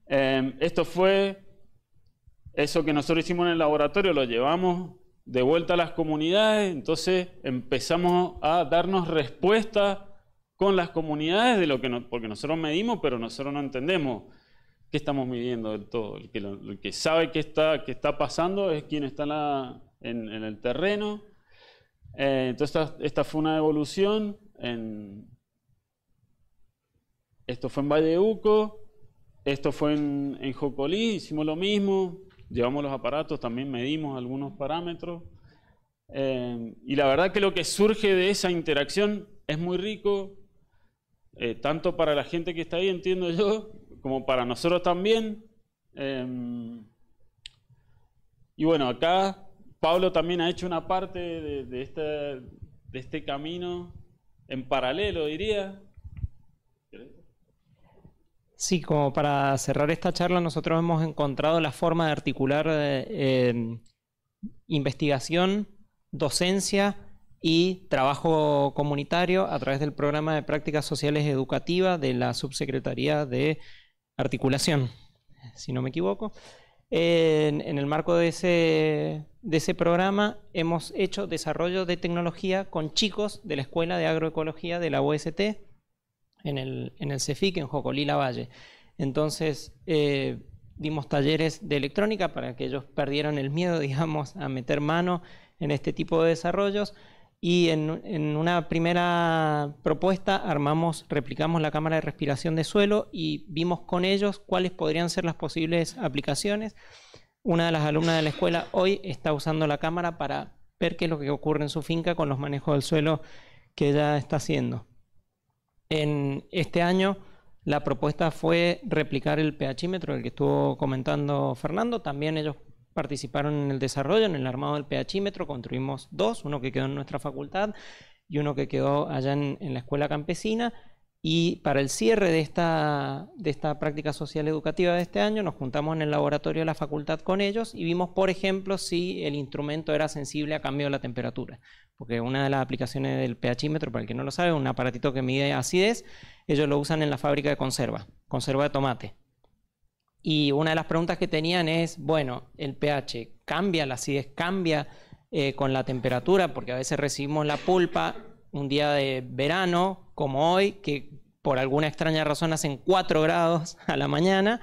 Em, esto fue eso que nosotros hicimos en el laboratorio, lo llevamos de vuelta a las comunidades, entonces empezamos a darnos respuesta con las comunidades de lo que porque nosotros medimos, pero nosotros no entendemos qué estamos midiendo del todo. El que, sabe qué está, qué está pasando es quien está en, el terreno. Eh, entonces esta, fue una evolución en, esto fue en Valle Uco, esto fue en, en Jocolí, hicimos lo mismo, llevamos los aparatos, también medimos algunos parámetros. Eh, y la verdad que lo que surge de esa interacción es muy rico, eh, tanto para la gente que está ahí, entiendo yo, como para nosotros también. Eh, y bueno, acá Pablo también ha hecho una parte de, este, de este camino en paralelo, diría, Sí, como para cerrar esta charla, nosotros hemos encontrado la forma de articular eh, em, investigación, docencia y trabajo comunitario a través del programa de prácticas sociales educativas de la Subsecretaría de Articulación, si no me equivoco. En, en, el marco de ese, de ese programa hemos hecho desarrollo de tecnología con chicos de la Escuela de Agroecología de la OST en el, en el CEFIC, en Jocolí Valle. Entonces, eh, dimos talleres de electrónica para que ellos perdieran el miedo, digamos, a meter mano en este tipo de desarrollos. Y en, una primera propuesta armamos, replicamos la cámara de respiración de suelo y vimos con ellos cuáles podrían ser las posibles aplicaciones. Una de las alumnas de la escuela hoy está usando la cámara para ver qué es lo que ocurre en su finca con los manejos del suelo que ella está haciendo. En este año la propuesta fue replicar el pHímetro, el que estuvo comentando Fernando. También ellos participaron en el desarrollo, en el armado del pHímetro. Construimos dos, uno que quedó en nuestra facultad y uno que quedó allá en, la escuela campesina. Y para el cierre de esta, de esta práctica social educativa de este año, nos juntamos en el laboratorio de la facultad con ellos y vimos, por ejemplo, si el instrumento era sensible a cambio de la temperatura. Porque una de las aplicaciones del pHímetro, para el que no lo sabe, un aparatito que mide acidez, ellos lo usan en la fábrica de conserva, conserva de tomate. Y una de las preguntas que tenían es, bueno, el pH cambia, la acidez cambia eh, con la temperatura, porque a veces recibimos la pulpa un día de verano, como hoy, que por alguna extraña razón hacen 4 grados a la mañana,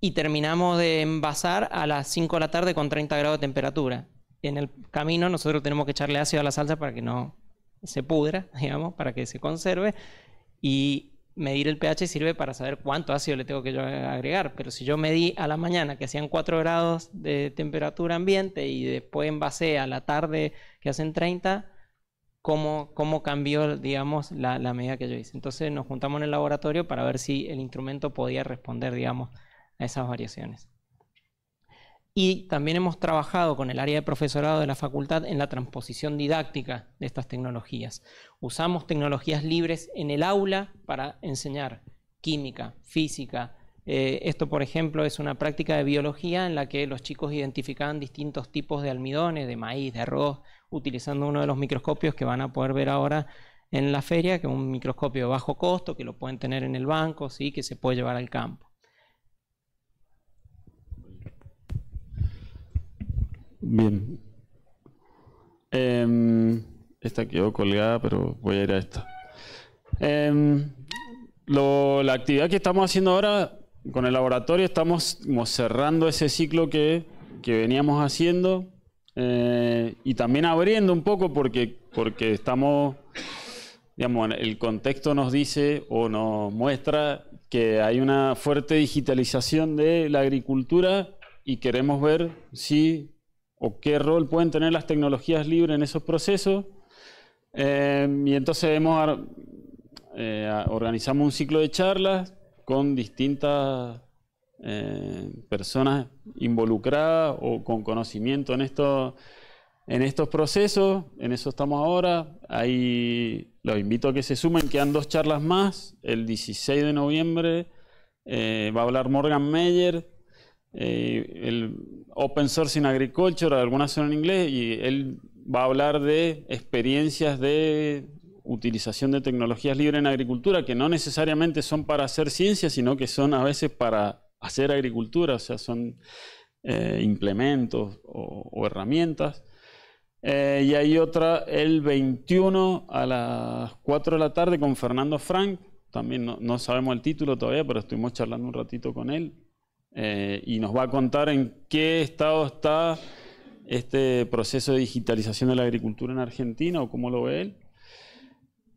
y terminamos de envasar a las 5 de la tarde con 30 grados de temperatura. En el camino nosotros tenemos que echarle ácido a la salsa para que no se pudra, digamos, para que se conserve y medir el pH sirve para saber cuánto ácido le tengo que yo agregar. Pero si yo medí a la mañana que hacían 4 grados de temperatura ambiente y después envasé a la tarde que hacen 30, ¿cómo, cómo cambió, digamos, la, la, medida que yo hice? Entonces nos juntamos en el laboratorio para ver si el instrumento podía responder, digamos, a esas variaciones. Y también hemos trabajado con el área de profesorado de la facultad en la transposición didáctica de estas tecnologías. Usamos tecnologías libres en el aula para enseñar química, física. Eh, esto, por ejemplo, es una práctica de biología en la que los chicos identificaban distintos tipos de almidones, de maíz, de arroz, utilizando uno de los microscopios que van a poder ver ahora en la feria, que es un microscopio de bajo costo, que lo pueden tener en el banco, ¿sí? que se puede llevar al campo. Bien. Em, esta quedó colgada, pero voy a ir a esta. Em, la actividad que estamos haciendo ahora con el laboratorio, estamos cerrando ese ciclo que, veníamos haciendo eh, y también abriendo un poco porque, porque estamos, digamos, el contexto nos dice o nos muestra que hay una fuerte digitalización de la agricultura y queremos ver si o qué rol pueden tener las tecnologías libres en esos procesos. Eh, y entonces hemos, eh, organizamos un ciclo de charlas con distintas eh, personas involucradas o con conocimiento en, esto, en estos procesos. En eso estamos ahora. Ahí los invito a que se sumen. Quedan dos charlas más. El 16 de noviembre va a hablar Morgan Meyer eh, el Open Source in Agriculture, algunas son en inglés, y él va a hablar de experiencias de utilización de tecnologías libres en agricultura, que no necesariamente son para hacer ciencia, sino que son a veces para hacer agricultura, o sea, son eh, implementos o, herramientas. Eh, y hay otra el 21 a las 4 de la tarde con Fernando Frank, también no, no sabemos el título todavía, pero estuvimos charlando un ratito con él. Eh, y nos va a contar en qué estado está este proceso de digitalización de la agricultura en Argentina o cómo lo ve él.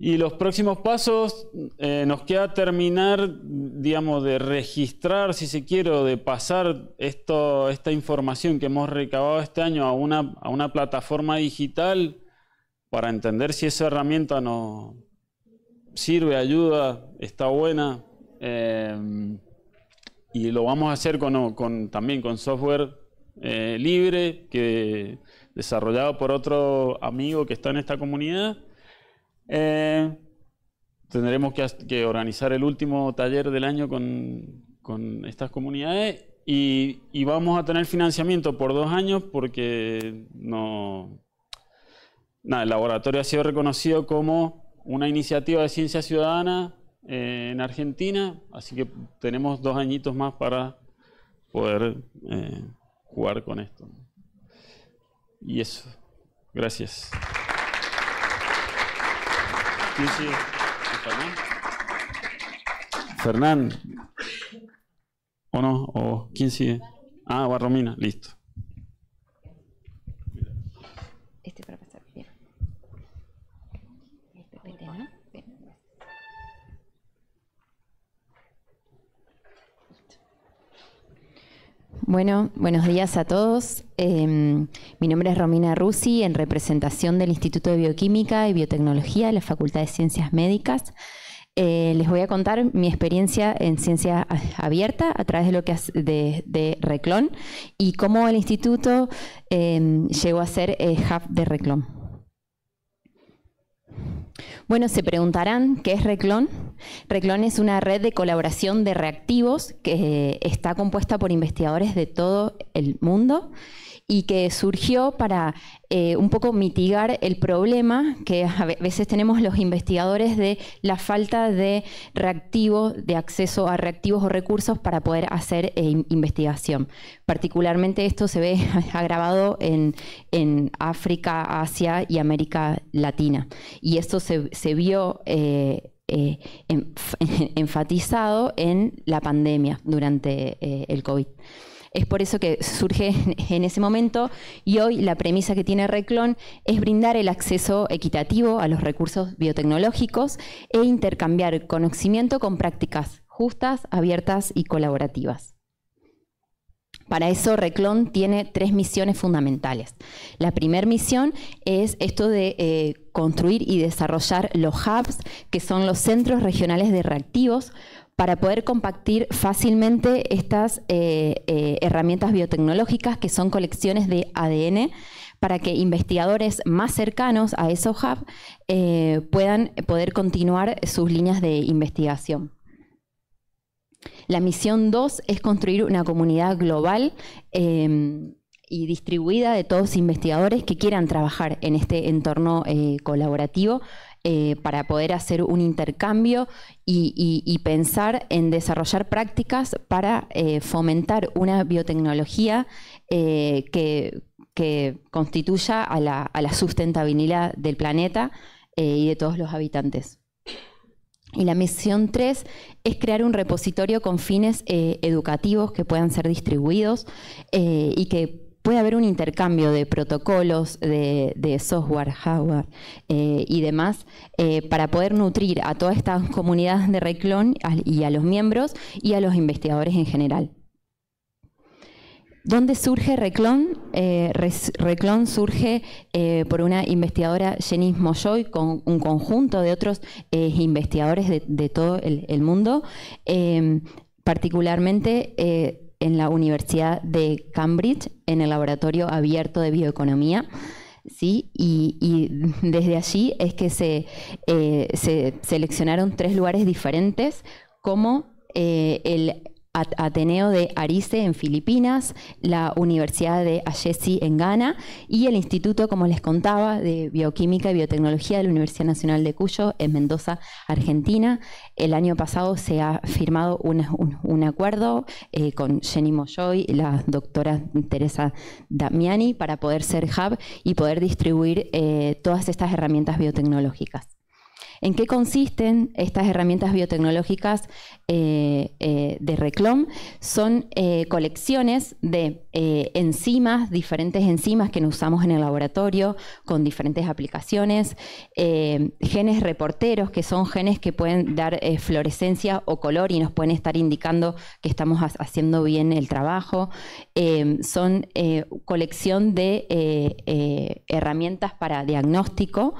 Y los próximos pasos eh, nos queda terminar, digamos, de registrar, si se quiere, de pasar esto, esta información que hemos recabado este año a una, a una plataforma digital para entender si esa herramienta nos sirve, ayuda, está buena. Eh, y lo vamos a hacer con, también con software eh, libre, que, desarrollado por otro amigo que está en esta comunidad. Eh, tendremos que, organizar el último taller del año con, estas comunidades y, vamos a tener financiamiento por dos años porque no, nada, el laboratorio ha sido reconocido como una iniciativa de ciencia ciudadana eh, en Argentina, así que tenemos dos añitos más para poder eh, jugar con esto. Y eso. Gracias. ¿Quién sigue? ¿Fernán? ¿Fernán? ¿O no? ¿O quién sigue? Ah, Barromina, listo. Bueno, buenos días a todos. Em, mi nombre es Romina Rusi, en representación del Instituto de Bioquímica y Biotecnología de la Facultad de Ciencias Médicas. Eh, les voy a contar mi experiencia en ciencia abierta a través de lo que de, de Reclon y cómo el instituto em, llegó a ser hub de Reclon. Bueno, se preguntarán qué es Reclon. Reclon es una red de colaboración de reactivos que está compuesta por investigadores de todo el mundo y que surgió para eh, un poco mitigar el problema que a veces tenemos los investigadores de la falta de reactivos, de acceso a reactivos o recursos para poder hacer eh, investigación. Particularmente esto se ve agravado en, África, Asia y América Latina. Y esto se, vio eh, enfatizado en la pandemia durante el COVID. Es por eso que surge en ese momento y hoy la premisa que tiene Reclon es brindar el acceso equitativo a los recursos biotecnológicos e intercambiar conocimiento con prácticas justas, abiertas y colaborativas. Para eso Reclon tiene tres misiones fundamentales. La primera misión es esto de eh, construir y desarrollar los hubs, que son los centros regionales de reactivos, para poder compartir fácilmente estas eh, eh, herramientas biotecnológicas que son colecciones de ADN para que investigadores más cercanos a esos hubs eh, puedan poder continuar sus líneas de investigación. La misión 2 es construir una comunidad global y distribuida de todos investigadores que quieran trabajar en este entorno colaborativo eh, para poder hacer un intercambio y, pensar en desarrollar prácticas para eh, fomentar una biotecnología eh, que, constituya a la, sustentabilidad del planeta y de todos los habitantes. Y la misión 3 es crear un repositorio con fines educativos que puedan ser distribuidos y que puede haber un intercambio de protocolos, de, software, hardware eh, y demás eh, para poder nutrir a todas estas comunidades de Reclon y a los miembros y a los investigadores en general. ¿Dónde surge Reclon? Eh, Reclon surge por una investigadora, Jenny Moyoy, con un conjunto de otros investigadores de, todo el mundo, particularmente en la Universidad de Cambridge, en el Laboratorio Abierto de Bioeconomía. ¿sí? Y, desde allí es que se, eh, se, seleccionaron tres lugares diferentes como eh, el Ateneo de Arice en Filipinas, la Universidad de Ayesi en Ghana y el Instituto, como les contaba, de Bioquímica y Biotecnología de la Universidad Nacional de Cuyo en Mendoza, Argentina. El año pasado se ha firmado un, acuerdo eh, con Jenny Moyoy la doctora Teresa Damiani para poder ser hub y poder distribuir eh, todas estas herramientas biotecnológicas. ¿En qué consisten estas herramientas biotecnológicas eh, eh, de Reclom? Son eh, colecciones de enzimas, diferentes enzimas que usamos en el laboratorio con diferentes aplicaciones, genes reporteros, que son genes que pueden dar fluorescencia o color y nos pueden estar indicando que estamos haciendo bien el trabajo. son colección de herramientas para diagnóstico.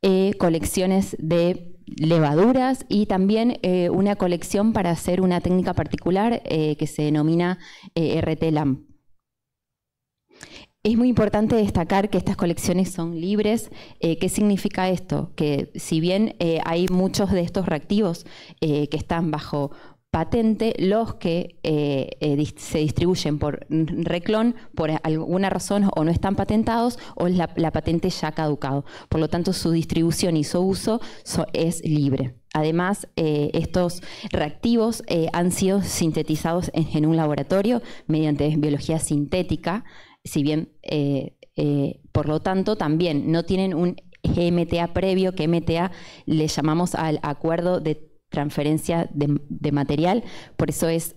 Eh, colecciones de levaduras y también eh, una colección para hacer una técnica particular eh, que se denomina RT-LAM. Es muy importante destacar que estas colecciones son libres. ¿Qué significa esto? Que si bien hay muchos de estos reactivos que están bajo patente los que eh, eh, se distribuyen por reclon por alguna razón o no están patentados o la, patente ya ha caducado. Por lo tanto, su distribución y su uso es libre. Además, eh, estos reactivos han sido sintetizados en, un laboratorio mediante biología sintética, si bien, por lo tanto, también no tienen un MTA previo, que MTA le llamamos al acuerdo de transferencia de, material, por eso es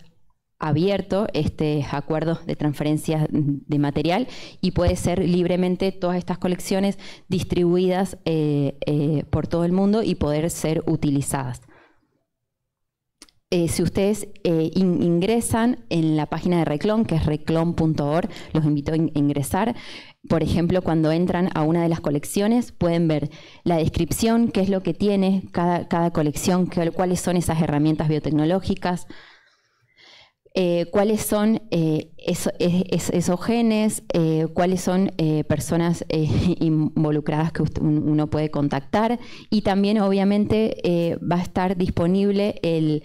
abierto este acuerdo de transferencia de material y puede ser libremente todas estas colecciones distribuidas eh, eh, por todo el mundo y poder ser utilizadas. Eh, si ustedes eh, ingresan en la página de Reclon, que es reclon.org, los invito a ingresar. Por ejemplo, cuando entran a una de las colecciones, pueden ver la descripción, qué es lo que tiene cada, cada colección, cuáles son esas herramientas biotecnológicas, eh, cuáles son eh, esos genes, eh, cuáles son personas involucradas que uno puede contactar y también obviamente va a estar disponible el,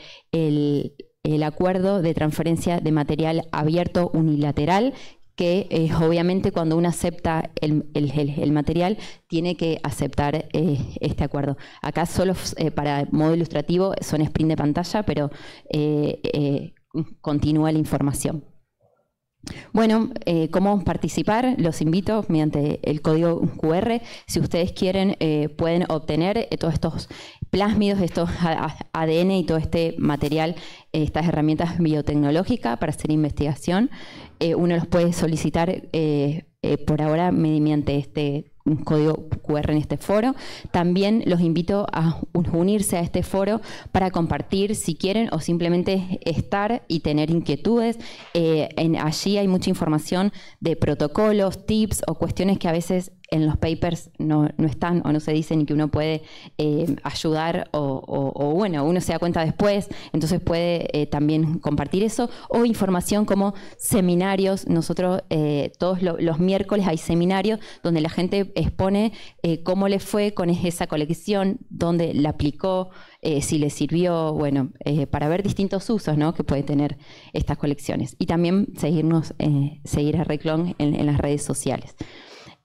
acuerdo de transferencia de material abierto unilateral que obviamente cuando uno acepta el, material tiene que aceptar este acuerdo. Acá solo para modo ilustrativo son sprint de pantalla, pero continúa la información. Bueno, eh, ¿cómo participar? Los invito mediante el código QR. Si ustedes quieren, eh, pueden obtener eh, todos estos plásmidos, estos ADN y todo este material, estas herramientas biotecnológicas para hacer investigación. uno los puede solicitar por ahora mediante este un código QR en este foro. También los invito a unirse a este foro para compartir si quieren o simplemente estar y tener inquietudes. Eh, allí hay mucha información de protocolos, tips o cuestiones que a veces en los papers no, están o no se dicen y que uno puede eh, ayudar o, bueno, uno se da cuenta después, entonces puede eh, también compartir eso o información como seminarios. Nosotros todos los miércoles hay seminarios donde la gente expone cómo le fue con esa colección, dónde la aplicó, si le sirvió, bueno, para ver distintos usos ¿no? que puede tener estas colecciones. Y también seguirnos, seguir a Reclon en las redes sociales.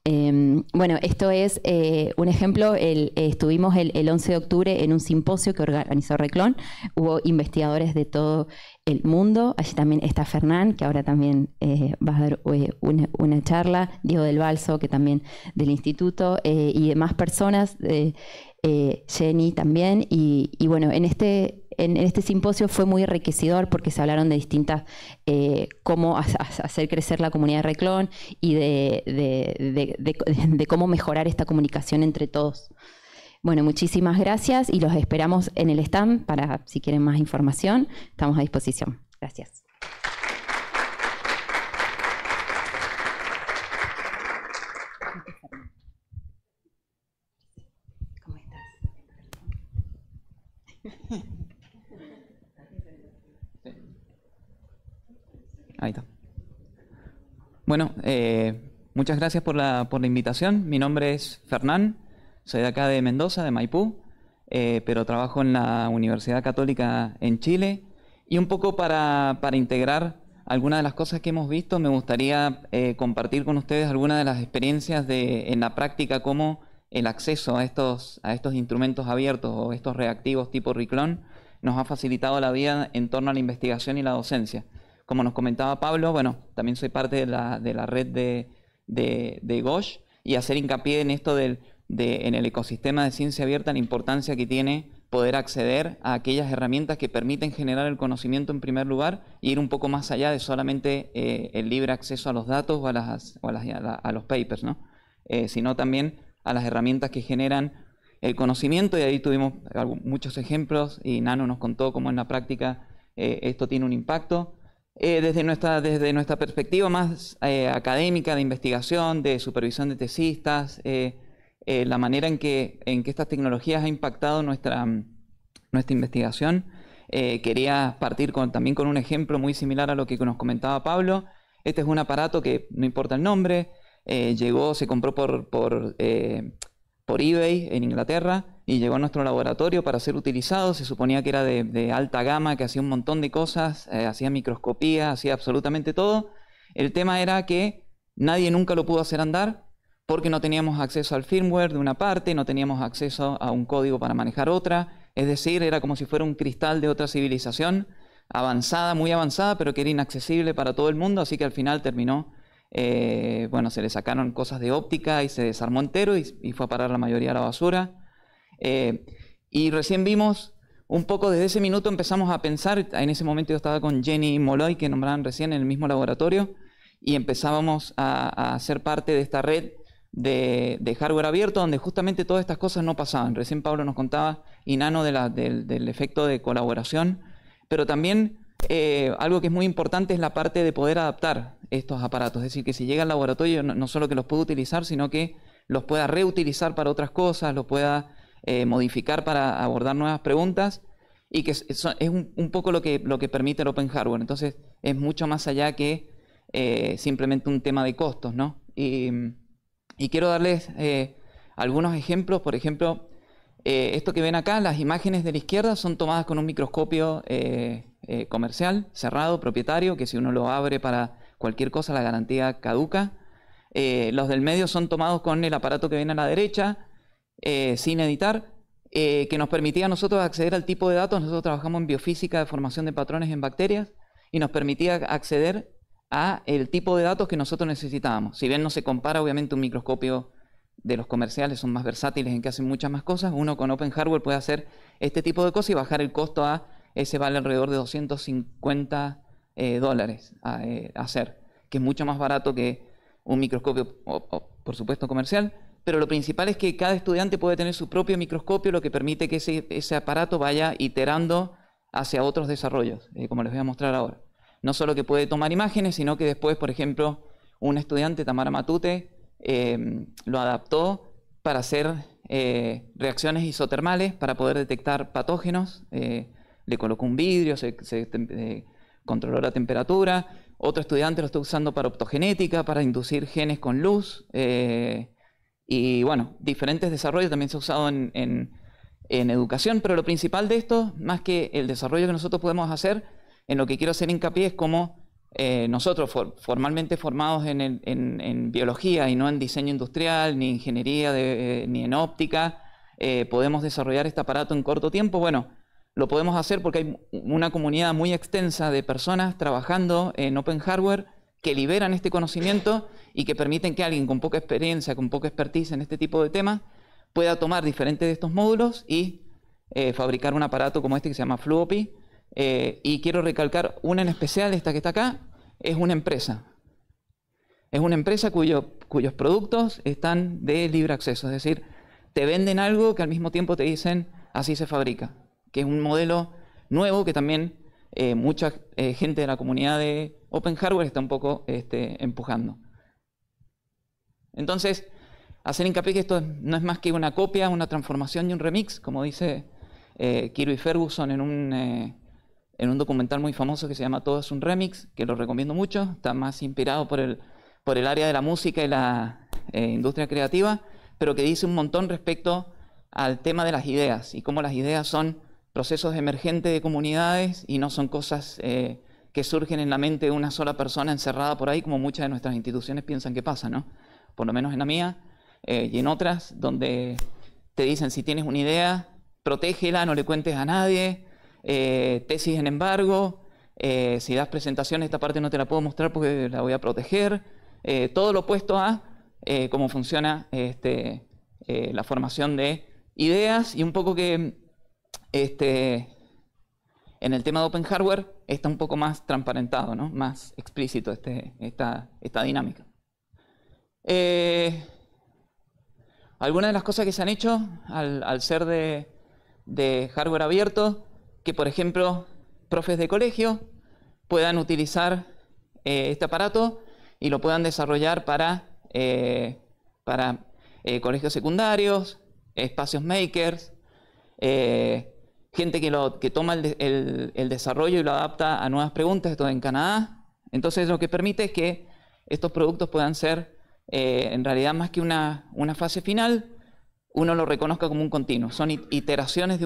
Em, bueno, esto es eh, un ejemplo. Eh, estuvimos el, 11 de octubre en un simposio que organizó Reclón. Hubo investigadores de todo el mundo. Allí también está Fernán, que ahora también eh, va a dar una, charla. Diego del Balso, que también del instituto, y demás personas. Jenny también. y bueno, en este en, este simposio fue muy enriquecedor porque se hablaron de distintas, eh, cómo hacer crecer la comunidad de Reclón y de, cómo mejorar esta comunicación entre todos. Bueno, muchísimas gracias y los esperamos en el stand para si quieren más información. Estamos a disposición. Gracias. Ahí está. Bueno, eh, muchas gracias por la, invitación. Mi nombre es Fernán, soy de acá de Mendoza, de Maipú, eh, pero trabajo en la Universidad Católica en Chile. Y un poco para, integrar algunas de las cosas que hemos visto, me gustaría eh, compartir con ustedes algunas de las experiencias de, en la práctica, cómo el acceso a estos, a estos instrumentos abiertos o estos reactivos tipo Riclón nos ha facilitado la vida en torno a la investigación y la docencia. Como nos comentaba Pablo, bueno, también soy parte de la, red de, de, GOSH y hacer hincapié en esto del, en el ecosistema de ciencia abierta, la importancia que tiene poder acceder a aquellas herramientas que permiten generar el conocimiento en primer lugar y ir un poco más allá de solamente eh, el libre acceso a los datos o a, las, a, los papers, ¿no? Eh, sino también a las herramientas que generan el conocimiento y ahí tuvimos muchos ejemplos y Nano nos contó cómo en la práctica eh, esto tiene un impacto. Eh, desde, nuestra, desde nuestra perspectiva más eh, académica, de investigación, de supervisión de tesistas, eh, la manera en que, en que estas tecnologías han impactado nuestra, nuestra investigación. quería partir con, también con un ejemplo muy similar a lo que nos comentaba Pablo. Este es un aparato que, no importa el nombre, llegó, se compró por, por, por eBay en Inglaterra y llegó a nuestro laboratorio para ser utilizado. Se suponía que era de, alta gama, que hacía un montón de cosas, eh, hacía microscopía, hacía absolutamente todo. El tema era que nadie nunca lo pudo hacer andar porque no teníamos acceso al firmware de una parte, no teníamos acceso a un código para manejar otra. Es decir, era como si fuera un cristal de otra civilización avanzada, muy avanzada, pero que era inaccesible para todo el mundo, así que al final terminó, eh, bueno, se le sacaron cosas de óptica y se desarmó entero y, y fue a parar la mayoría a la basura. Eh, y recién vimos un poco desde ese minuto empezamos a pensar, en ese momento yo estaba con Jenny Moloy, que nombraban recién en el mismo laboratorio, y empezábamos a, ser parte de esta red de, hardware abierto, donde justamente todas estas cosas no pasaban. Recién Pablo nos contaba, y Nano, del, efecto de colaboración, pero también eh, algo que es muy importante es la parte de poder adaptar estos aparatos. Es decir, que si llega al laboratorio, no, solo que los pueda utilizar, sino que los pueda reutilizar para otras cosas, los pueda eh, modificar para abordar nuevas preguntas y que es, un, poco lo que, lo que permite el Open Hardware. Entonces, es mucho más allá que eh, simplemente un tema de costos, ¿no? Y, quiero darles algunos ejemplos. Por ejemplo, esto que ven acá, las imágenes de la izquierda son tomadas con un microscopio eh, comercial, cerrado, propietario, que si uno lo abre para cualquier cosa la garantía caduca. Eh, los del medio son tomados con el aparato que viene a la derecha, eh, sin editar, que nos permitía a nosotros acceder al tipo de datos. Nosotros trabajamos en biofísica de formación de patrones en bacterias y nos permitía acceder a el tipo de datos que nosotros necesitábamos. Si bien no se compara, obviamente, un microscopio de los comerciales son más versátiles en que hacen muchas más cosas, uno con Open Hardware puede hacer este tipo de cosas y bajar el costo a ese vale alrededor de 250 eh, dólares a, eh, hacer, que es mucho más barato que un microscopio, por supuesto, comercial. Pero lo principal es que cada estudiante puede tener su propio microscopio, lo que permite que ese, aparato vaya iterando hacia otros desarrollos, eh, como les voy a mostrar ahora. No solo que puede tomar imágenes, sino que después, por ejemplo, un estudiante, Tamara Matute, lo adaptó para hacer reacciones isotermales, para poder detectar patógenos le colocó un vidrio, se, eh, controló la temperatura. Otro estudiante lo está usando para optogenética, para inducir genes con luz. Eh, y bueno, diferentes desarrollos también se ha usado en, educación, pero lo principal de esto, más que el desarrollo que nosotros podemos hacer, en lo que quiero hacer hincapié es cómo eh, nosotros, formalmente formados en, biología y no en diseño industrial, ni ingeniería, ni en óptica, podemos desarrollar este aparato en corto tiempo. Bueno, lo podemos hacer porque hay una comunidad muy extensa de personas trabajando en Open Hardware que liberan este conocimiento y que permiten que alguien con poca experiencia, con poca expertise en este tipo de temas, pueda tomar diferentes de estos módulos y eh, fabricar un aparato como este que se llama Fluopi. Eh, y quiero recalcar una en especial, esta que está acá, es una empresa. Es una empresa cuyo, cuyos productos están de libre acceso, es decir, te venden algo que al mismo tiempo te dicen así se fabrica que es un modelo nuevo que también eh, mucha gente de la comunidad de Open Hardware está un poco este, empujando. Entonces, hacer hincapié que esto no es más que una copia, una transformación y un remix, como dice eh, Kirby Ferguson en un, en un documental muy famoso que se llama Todo es un remix, que lo recomiendo mucho, está más inspirado por el, por el área de la música y la industria creativa, pero que dice un montón respecto al tema de las ideas y cómo las ideas son procesos emergentes de comunidades y no son cosas eh, que surgen en la mente de una sola persona encerrada por ahí, como muchas de nuestras instituciones piensan que pasa, ¿no? Por lo menos en la mía eh, y en otras, donde te dicen si tienes una idea, protégela, no le cuentes a nadie, eh, tesis en embargo, si das presentación, esta parte no te la puedo mostrar porque la voy a proteger, todo lo opuesto a cómo funciona este, la formación de ideas y un poco que este, en el tema de Open Hardware está un poco más transparentado, ¿no? más explícito este, esta, esta, dinámica. Eh, algunas de las cosas que se han hecho al, ser de, hardware abierto, que por ejemplo profes de colegio puedan utilizar eh, este aparato y lo puedan desarrollar para, eh, para colegios secundarios, espacios makers, gente que, lo, que toma el, desarrollo y lo adapta a nuevas preguntas, esto en Canadá. Entonces lo que permite es que estos productos puedan ser eh, en realidad más que una, fase final, uno lo reconozca como un continuo. Son iteraciones de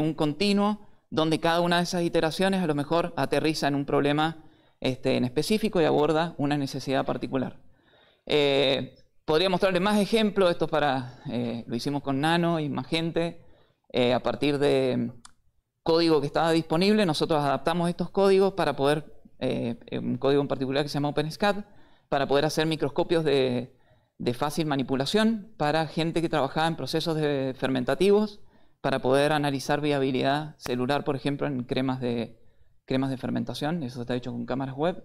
un, continuo donde cada una de esas iteraciones a lo mejor aterriza en un problema este, en específico y aborda una necesidad particular. Eh, podría mostrarle más ejemplos, esto para, eh, lo hicimos con Nano y más gente, a partir de código que estaba disponible, nosotros adaptamos estos códigos para poder, un código en particular que se llama OpenSCAD, para poder hacer microscopios de, fácil manipulación para gente que trabajaba en procesos de fermentativos, para poder analizar viabilidad celular, por ejemplo, en cremas de, cremas de fermentación, eso está hecho con cámaras web.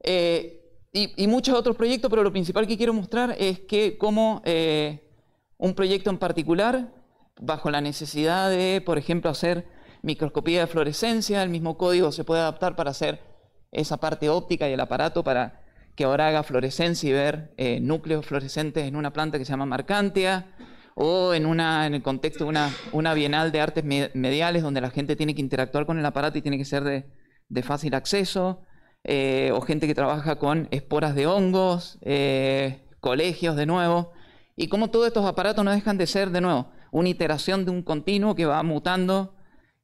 Eh, y, muchos otros proyectos, pero lo principal que quiero mostrar es que como eh, un proyecto en particular bajo la necesidad de, por ejemplo, hacer microscopía de fluorescencia, el mismo código se puede adaptar para hacer esa parte óptica y el aparato para que ahora haga fluorescencia y ver eh, núcleos fluorescentes en una planta que se llama Marcantia, o en, una, en el contexto de una, una bienal de artes mediales donde la gente tiene que interactuar con el aparato y tiene que ser de, de fácil acceso, eh, o gente que trabaja con esporas de hongos, eh, colegios de nuevo, y cómo todos estos aparatos no dejan de ser de nuevo una iteración de un continuo que va mutando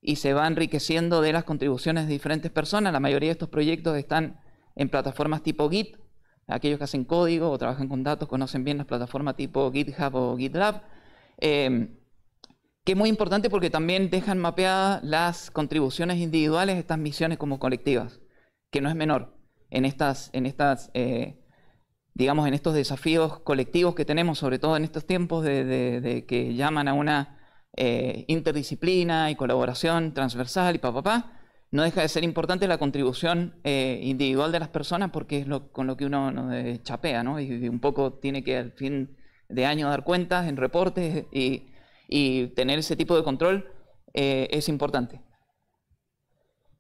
y se va enriqueciendo de las contribuciones de diferentes personas. La mayoría de estos proyectos están en plataformas tipo Git. Aquellos que hacen código o trabajan con datos conocen bien las plataformas tipo GitHub o GitLab. Em, que es muy importante porque también dejan mapeadas las contribuciones individuales estas misiones como colectivas, que no es menor en estas, en estas eh, digamos, en estos desafíos colectivos que tenemos, sobre todo en estos tiempos de, que llaman a una eh, interdisciplina y colaboración transversal y papá, pa, no deja de ser importante la contribución eh, individual de las personas porque es lo, con lo que uno chapea, ¿no? Y, un poco tiene que al fin de año dar cuentas en reportes y, tener ese tipo de control eh, es importante.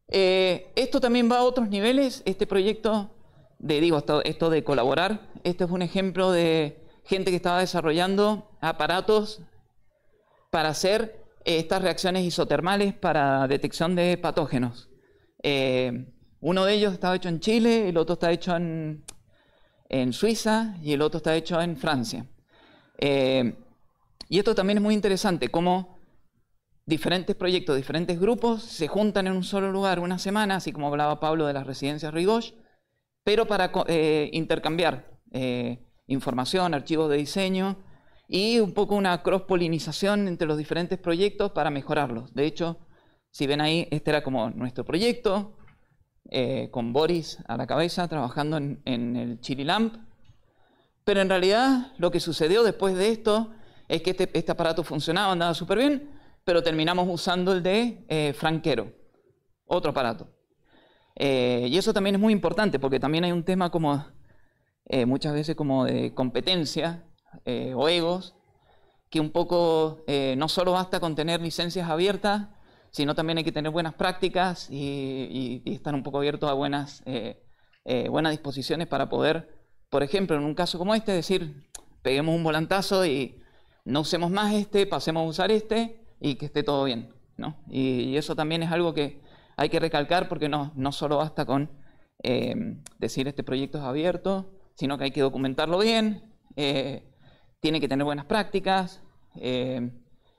esto también va a otros niveles. Este proyecto de, digo, esto, de colaborar. Este es un ejemplo de gente que estaba desarrollando aparatos para hacer estas reacciones isotermales para detección de patógenos. Eh, uno de ellos estaba hecho en Chile, el otro está hecho en, Suiza y el otro está hecho en Francia. Eh, y esto también es muy interesante, cómo diferentes proyectos, diferentes grupos se juntan en un solo lugar una semana, así como hablaba Pablo de las residencias Rigoche, pero para eh, intercambiar información, archivos de diseño y un poco una cross-polinización entre los diferentes proyectos para mejorarlos. De hecho, si ven ahí, este era como nuestro proyecto, eh, con Boris a la cabeza, trabajando en, el Chili Lamp. Pero en realidad lo que sucedió después de esto es que este, este aparato funcionaba, andaba súper bien, pero terminamos usando el de Franquero, otro aparato. Eh, y eso también es muy importante porque también hay un tema como eh, muchas veces como de competencia eh, o egos, que un poco no solo basta con tener licencias abiertas, sino también hay que tener buenas prácticas y, estar un poco abiertos a buenas, buenas disposiciones para poder, por ejemplo, en un caso como este, decir, peguemos un volantazo y no usemos más este, pasemos a usar este y que esté todo bien. ¿no? y eso también es algo que hay que recalcar porque no, no solo basta con eh, decir este proyecto es abierto, sino que hay que documentarlo bien, eh, tiene que tener buenas prácticas eh,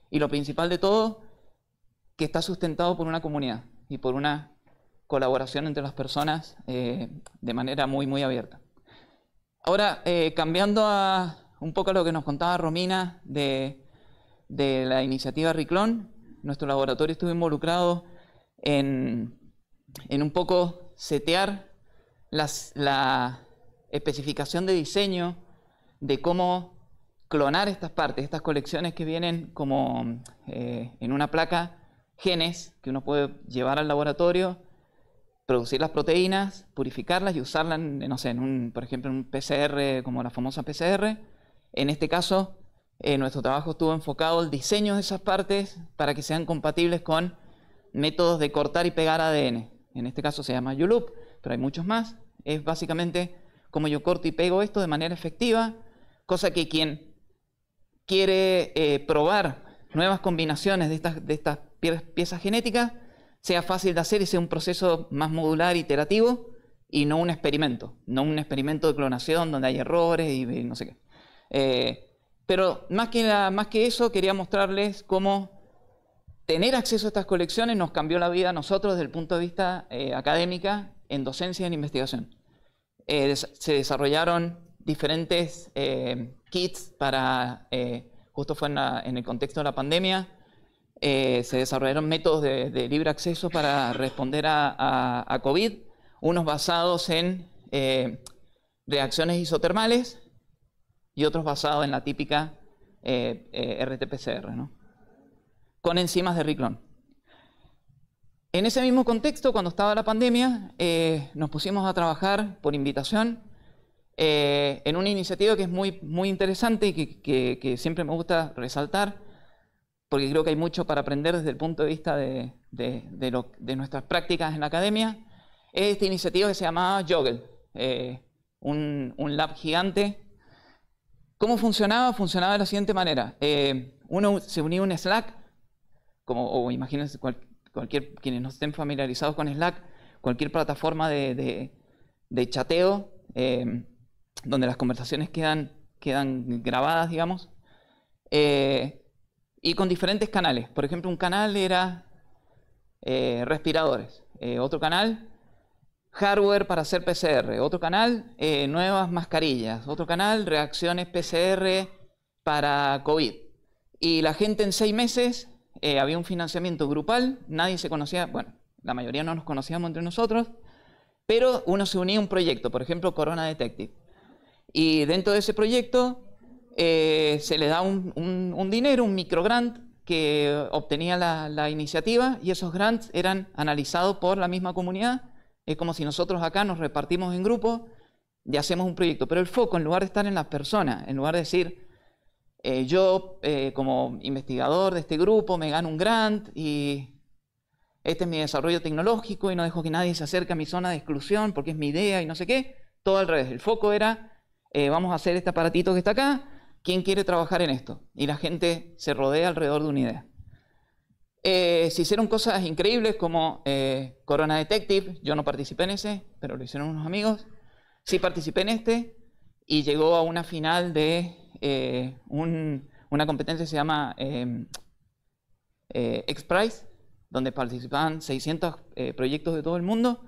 y lo principal de todo, que está sustentado por una comunidad y por una colaboración entre las personas de manera muy, muy abierta. Ahora, cambiando a un poco a lo que nos contaba Romina de, de la iniciativa Riclón, nuestro laboratorio estuvo involucrado en, un poco setear la especificación de diseño de cómo clonar estas partes, estas colecciones que vienen como eh, en una placa, genes que uno puede llevar al laboratorio, producir las proteínas, purificarlas y usarlas, no sé, en un, por ejemplo, en un PCR como la famosa PCR. En este caso, eh, nuestro trabajo estuvo enfocado al diseño de esas partes para que sean compatibles con métodos de cortar y pegar ADN. En este caso se llama ULOOP, pero hay muchos más. Es básicamente como yo corto y pego esto de manera efectiva, cosa que quien quiere eh, probar nuevas combinaciones de estas, de estas piezas genéticas sea fácil de hacer y sea un proceso más modular, iterativo, y no un experimento, no un experimento de clonación donde hay errores y, no sé qué. Eh, pero más que, más que eso, quería mostrarles cómo tener acceso a estas colecciones nos cambió la vida a nosotros desde el punto de vista eh, académica en docencia y en investigación. Eh, se desarrollaron diferentes kits para, justo fue en, el contexto de la pandemia, se desarrollaron métodos de, libre acceso para responder a, COVID, unos basados en reacciones isotermales y otros basados en la típica RT-PCR. ¿no? con enzimas de Riclón. En ese mismo contexto, cuando estaba la pandemia, eh, nos pusimos a trabajar por invitación eh, en una iniciativa que es muy, muy interesante y que, siempre me gusta resaltar, porque creo que hay mucho para aprender desde el punto de vista de, nuestras prácticas en la academia, es esta iniciativa que se llamaba Joggle, eh, un, lab gigante. ¿Cómo funcionaba? Funcionaba de la siguiente manera. Eh, uno se unía a un Slack, como, o imagínense cualquier, quienes no estén familiarizados con Slack, cualquier plataforma de, chateo, eh, donde las conversaciones quedan, quedan grabadas, digamos, eh, y con diferentes canales. Por ejemplo, un canal era eh, respiradores, otro canal hardware para hacer PCR, otro canal nuevas mascarillas, otro canal reacciones PCR para COVID. Y la gente en seis meses había un financiamiento grupal, nadie se conocía, bueno, la mayoría no nos conocíamos entre nosotros, pero uno se unía a un proyecto, por ejemplo, Corona Detective. Y dentro de ese proyecto eh, se le da un, dinero, un microgrant que obtenía la, iniciativa y esos grants eran analizados por la misma comunidad. Es como si nosotros acá nos repartimos en grupos y hacemos un proyecto. Pero el foco, en lugar de estar en las personas, en lugar de decir, eh, yo eh, como investigador de este grupo me gano un grant y este es mi desarrollo tecnológico y no dejo que nadie se acerque a mi zona de exclusión porque es mi idea y no sé qué. Todo al revés. El foco era, eh, vamos a hacer este aparatito que está acá, ¿quién quiere trabajar en esto? Y la gente se rodea alrededor de una idea. Eh, se hicieron cosas increíbles como eh, Corona Detective, yo no participé en ese, pero lo hicieron unos amigos. Sí participé en este y llegó a una final de una competencia que se llama X-Prize, donde participaban 600 eh, proyectos de todo el mundo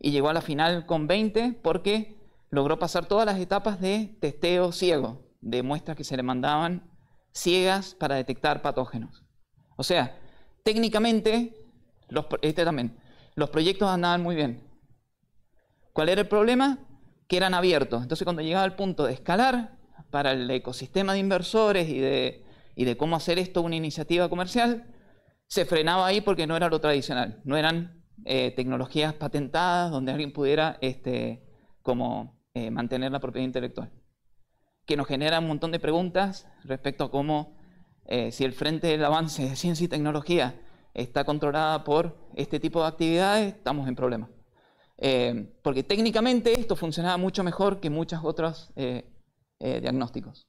y llegó a la final con 20 porque logró pasar todas las etapas de testeo ciego, de muestras que se le mandaban ciegas para detectar patógenos. O sea, técnicamente, los, este también, los proyectos andaban muy bien. ¿Cuál era el problema? Que eran abiertos. Entonces, cuando llegaba al punto de escalar para el ecosistema de inversores y de, y de cómo hacer esto una iniciativa comercial, se frenaba ahí porque no era lo tradicional, no eran eh, tecnologías patentadas donde alguien pudiera este, como, eh, mantener la propiedad intelectual. Que nos genera un montón de preguntas respecto a cómo, eh, si el frente del avance de ciencia y tecnología está controlada por este tipo de actividades, estamos en problemas. porque técnicamente esto funcionaba mucho mejor que muchos otros diagnósticos.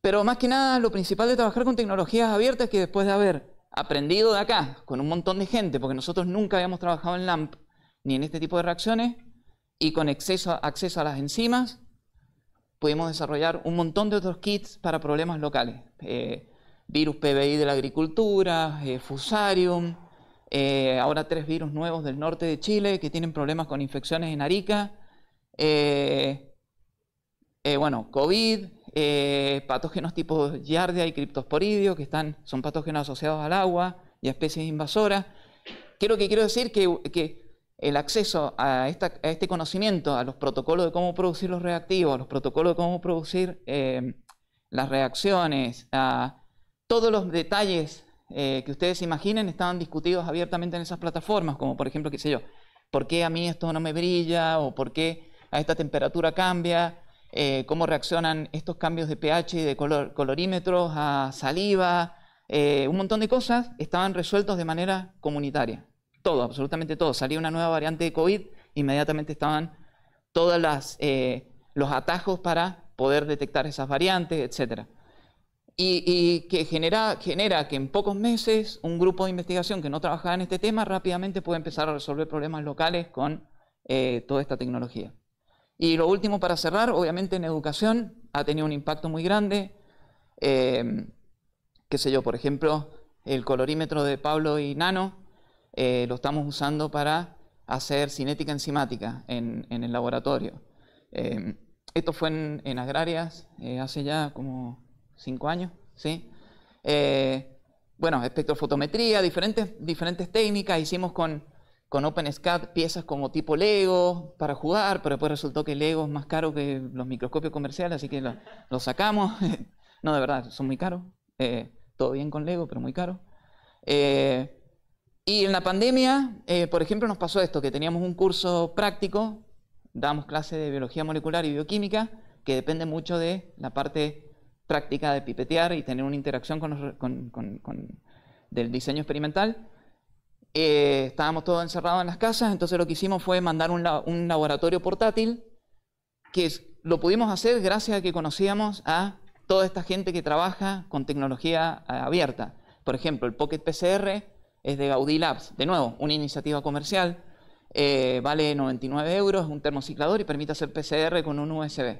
Pero más que nada, lo principal de trabajar con tecnologías abiertas es que después de haber aprendido de acá, con un montón de gente, porque nosotros nunca habíamos trabajado en LAMP ni en este tipo de reacciones, y con acceso, acceso a las enzimas, pudimos desarrollar un montón de otros kits para problemas locales. Eh, virus PBI de la agricultura, eh, Fusarium, eh, ahora tres virus nuevos del norte de Chile que tienen problemas con infecciones en Arica. bueno, COVID, patógenos tipo Giardia y Cryptosporidio, que están, son patógenos asociados al agua y a especies invasoras. Quiero que quiero decir que, el acceso a, este conocimiento, a los protocolos de cómo producir los reactivos, a los protocolos de cómo producir eh, las reacciones, a todos los detalles eh, que ustedes imaginen estaban discutidos abiertamente en esas plataformas, como por ejemplo, qué sé yo, ¿por qué a mí esto no me brilla? ¿O por qué a esta temperatura cambia? Eh, cómo reaccionan estos cambios de pH y de colorímetros a saliva, un montón de cosas estaban resueltos de manera comunitaria. Todo, absolutamente todo. Salía una nueva variante de COVID, inmediatamente estaban todos eh, los atajos para poder detectar esas variantes, etc. Y, que genera, genera que en pocos meses un grupo de investigación que no trabajaba en este tema rápidamente puede empezar a resolver problemas locales con toda esta tecnología. Y lo último para cerrar, obviamente en educación ha tenido un impacto muy grande. Eh, qué sé yo, por ejemplo, el colorímetro de Pablo y Nano eh, lo estamos usando para hacer cinética enzimática en, el laboratorio. Eh, esto fue en, agrarias hace ya como cinco años, ¿sí? bueno, espectrofotometría, diferentes, diferentes técnicas hicimos con con OpenSCAD piezas como tipo Lego para jugar, pero después resultó que Lego es más caro que los microscopios comerciales, así que lo, sacamos. no, de verdad, son muy caros. Eh, todo bien con Lego, pero muy caro. Eh, y en la pandemia, eh, por ejemplo, nos pasó esto, que teníamos un curso práctico, dábamos clase de biología molecular y bioquímica, que depende mucho de la parte práctica de pipetear y tener una interacción con, del diseño experimental. Eh, estábamos todos encerrados en las casas, entonces lo que hicimos fue mandar un, un laboratorio portátil, que lo pudimos hacer gracias a que conocíamos a toda esta gente que trabaja con tecnología eh, abierta. Por ejemplo, el Pocket PCR es de Gaudí Labs, de nuevo, una iniciativa comercial, eh, vale 99 euros, es un termociclador y permite hacer PCR con un USB.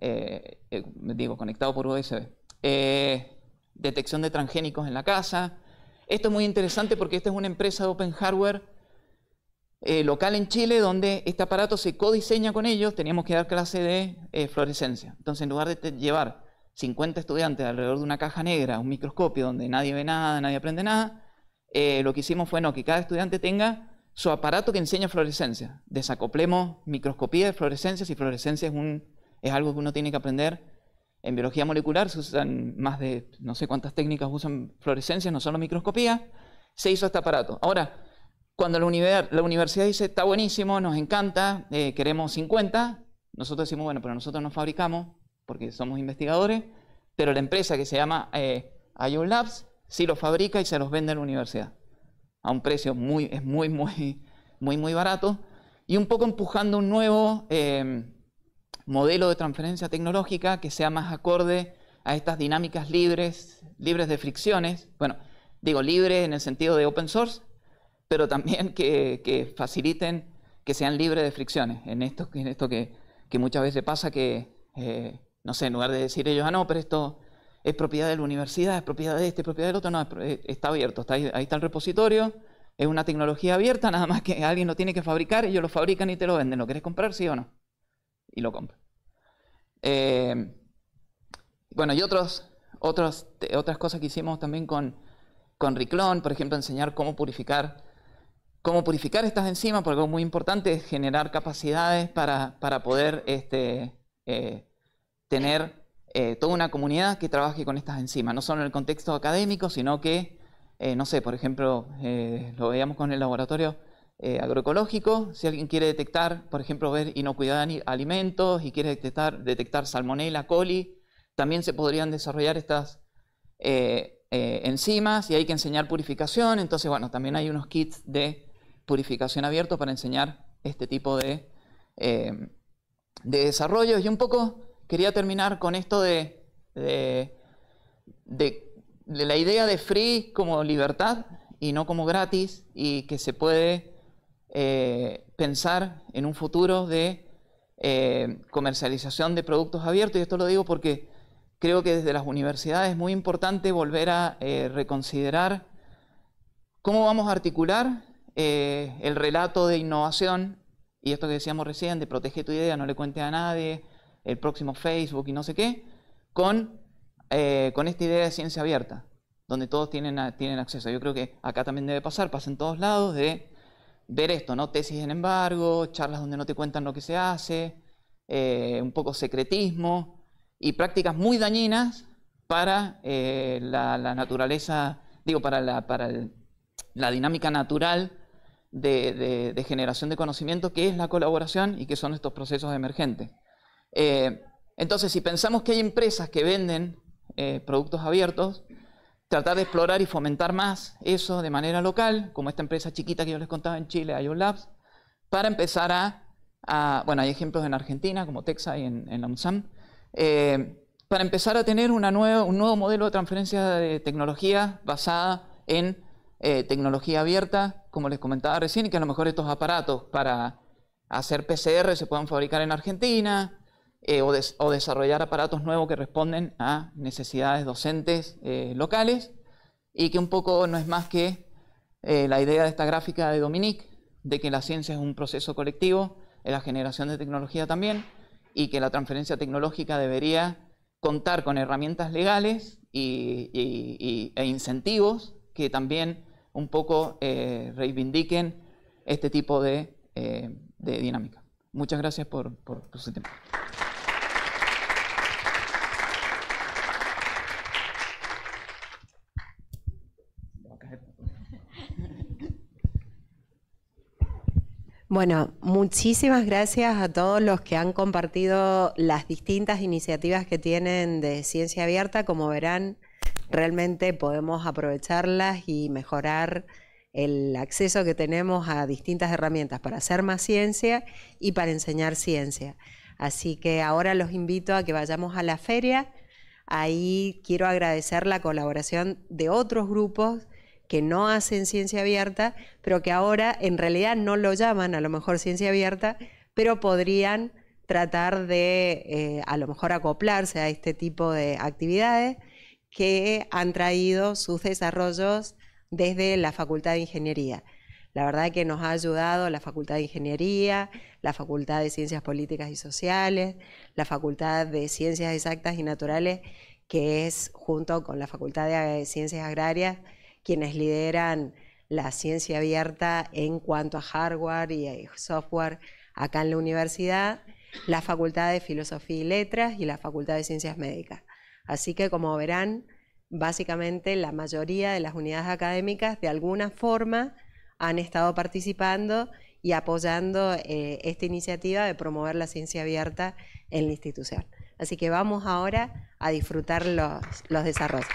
Eh, digo, conectado por USB. detección de transgénicos en la casa. Esto es muy interesante porque esta es una empresa de Open Hardware local en Chile donde este aparato se codiseña con ellos, teníamos que dar clase de fluorescencia. Entonces, en lugar de llevar 50 estudiantes alrededor de una caja negra, un microscopio donde nadie ve nada, nadie aprende nada, eh, lo que hicimos fue no, que cada estudiante tenga su aparato que enseña fluorescencia. Desacoplemos microscopía de fluorescencia, si fluorescencia es, un, es algo que uno tiene que aprender. En biología molecular se usan más de no sé cuántas técnicas usan fluorescencia, no solo microscopía. Se hizo este aparato. Ahora, cuando la, universidad dice, está buenísimo, nos encanta, eh, queremos 50, nosotros decimos, bueno, pero nosotros no fabricamos, porque somos investigadores, pero la empresa que se llama eh, Labs sí los fabrica y se los vende a la universidad a un precio muy, es muy, muy, muy, muy barato y un poco empujando un nuevo em, modelo de transferencia tecnológica que sea más acorde a estas dinámicas libres, libres de fricciones. Bueno, digo libre en el sentido de open source, pero también que, faciliten que sean libres de fricciones. En esto, en esto que, muchas veces pasa que eh, no sé, en lugar de decir ellos, ah, no, pero esto es propiedad de la universidad, es propiedad de este, es propiedad del otro, no, eh, está abierto, está ahí, está el repositorio, es una tecnología abierta, nada más que alguien lo tiene que fabricar, ellos lo fabrican y te lo venden, ¿lo querés comprar, sí o no? Y lo compran. Eh, bueno, y otras cosas que hicimos también con, con Riclón, por ejemplo, enseñar cómo purificar, cómo purificar estas enzimas, porque algo muy importante es generar capacidades para, para poder este, eh, tener eh, toda una comunidad que trabaje con estas enzimas, no solo en el contexto académico, sino que, eh, no sé, por ejemplo, eh, lo veíamos con el laboratorio agroecológico, si alguien quiere detectar, por ejemplo, ver inocuidad de alimentos y quiere detectar, detectar salmonella, coli, también se podrían desarrollar estas enzimas y hay que enseñar purificación, entonces, bueno, también hay unos kits de purificación abiertos para enseñar este tipo de, de desarrollos. Y un poco quería terminar con esto de, la idea de free como libertad y no como gratis y que se puede eh, pensar en un futuro de eh, comercialización de productos abiertos. Y esto lo digo porque creo que desde las universidades es muy importante volver a eh, reconsiderar cómo vamos a articular el relato de innovación y esto que decíamos recién, de protege tu idea, no le cuente a nadie, el próximo Facebook y no sé qué, con, eh, con esta idea de ciencia abierta, donde todos tienen, tienen acceso. Yo creo que acá también debe pasar, pasa en todos lados, de ver esto, ¿no? Tesis en embargo, charlas donde no te cuentan lo que se hace, eh, un poco secretismo y prácticas muy dañinas para eh, la, naturaleza, digo, para la, para la dinámica natural de, de, generación de conocimiento, que es la colaboración y que son estos procesos emergentes. Eh, entonces, si pensamos que hay empresas que venden eh, productos abiertos, tratar de explorar y fomentar más eso de manera local, como esta empresa chiquita que yo les contaba en Chile, IO Labs, para empezar a, bueno, hay ejemplos en Argentina, como Texas y en, la UNSAM, eh, para empezar a tener una un nuevo modelo de transferencia de tecnología basada en tecnología abierta, como les comentaba recién, y que a lo mejor estos aparatos para hacer PCR se puedan fabricar en Argentina, eh, o, desarrollar aparatos nuevos que responden a necesidades docentes eh, locales y que un poco no es más que eh, la idea de esta gráfica de Dominique, de que la ciencia es un proceso colectivo, la generación de tecnología también, y que la transferencia tecnológica debería contar con herramientas legales y, e incentivos que también un poco reivindiquen este tipo de, dinámica. Muchas gracias por su tiempo. Bueno, muchísimas gracias a todos los que han compartido las distintas iniciativas que tienen de ciencia abierta. Como verán, realmente podemos aprovecharlas y mejorar el acceso que tenemos a distintas herramientas para hacer más ciencia y para enseñar ciencia. Así que ahora los invito a que vayamos a la feria. Ahí quiero agradecer la colaboración de otros grupos que no hacen ciencia abierta, pero que ahora en realidad no lo llaman a lo mejor ciencia abierta, pero podrían tratar de eh, a lo mejor acoplarse a este tipo de actividades que han traído sus desarrollos desde la Facultad de Ingeniería. La verdad que nos ha ayudado la Facultad de Ingeniería, la Facultad de Ciencias Políticas y Sociales, la Facultad de Ciencias Exactas y Naturales, que es junto con la Facultad de Ciencias Agrarias, quienes lideran la ciencia abierta en cuanto a hardware y software acá en la universidad, la Facultad de Filosofía y Letras y la Facultad de Ciencias Médicas. Así que como verán, básicamente la mayoría de las unidades académicas de alguna forma han estado participando y apoyando eh, esta iniciativa de promover la ciencia abierta en la institución. Así que vamos ahora a disfrutar los, los desarrollos.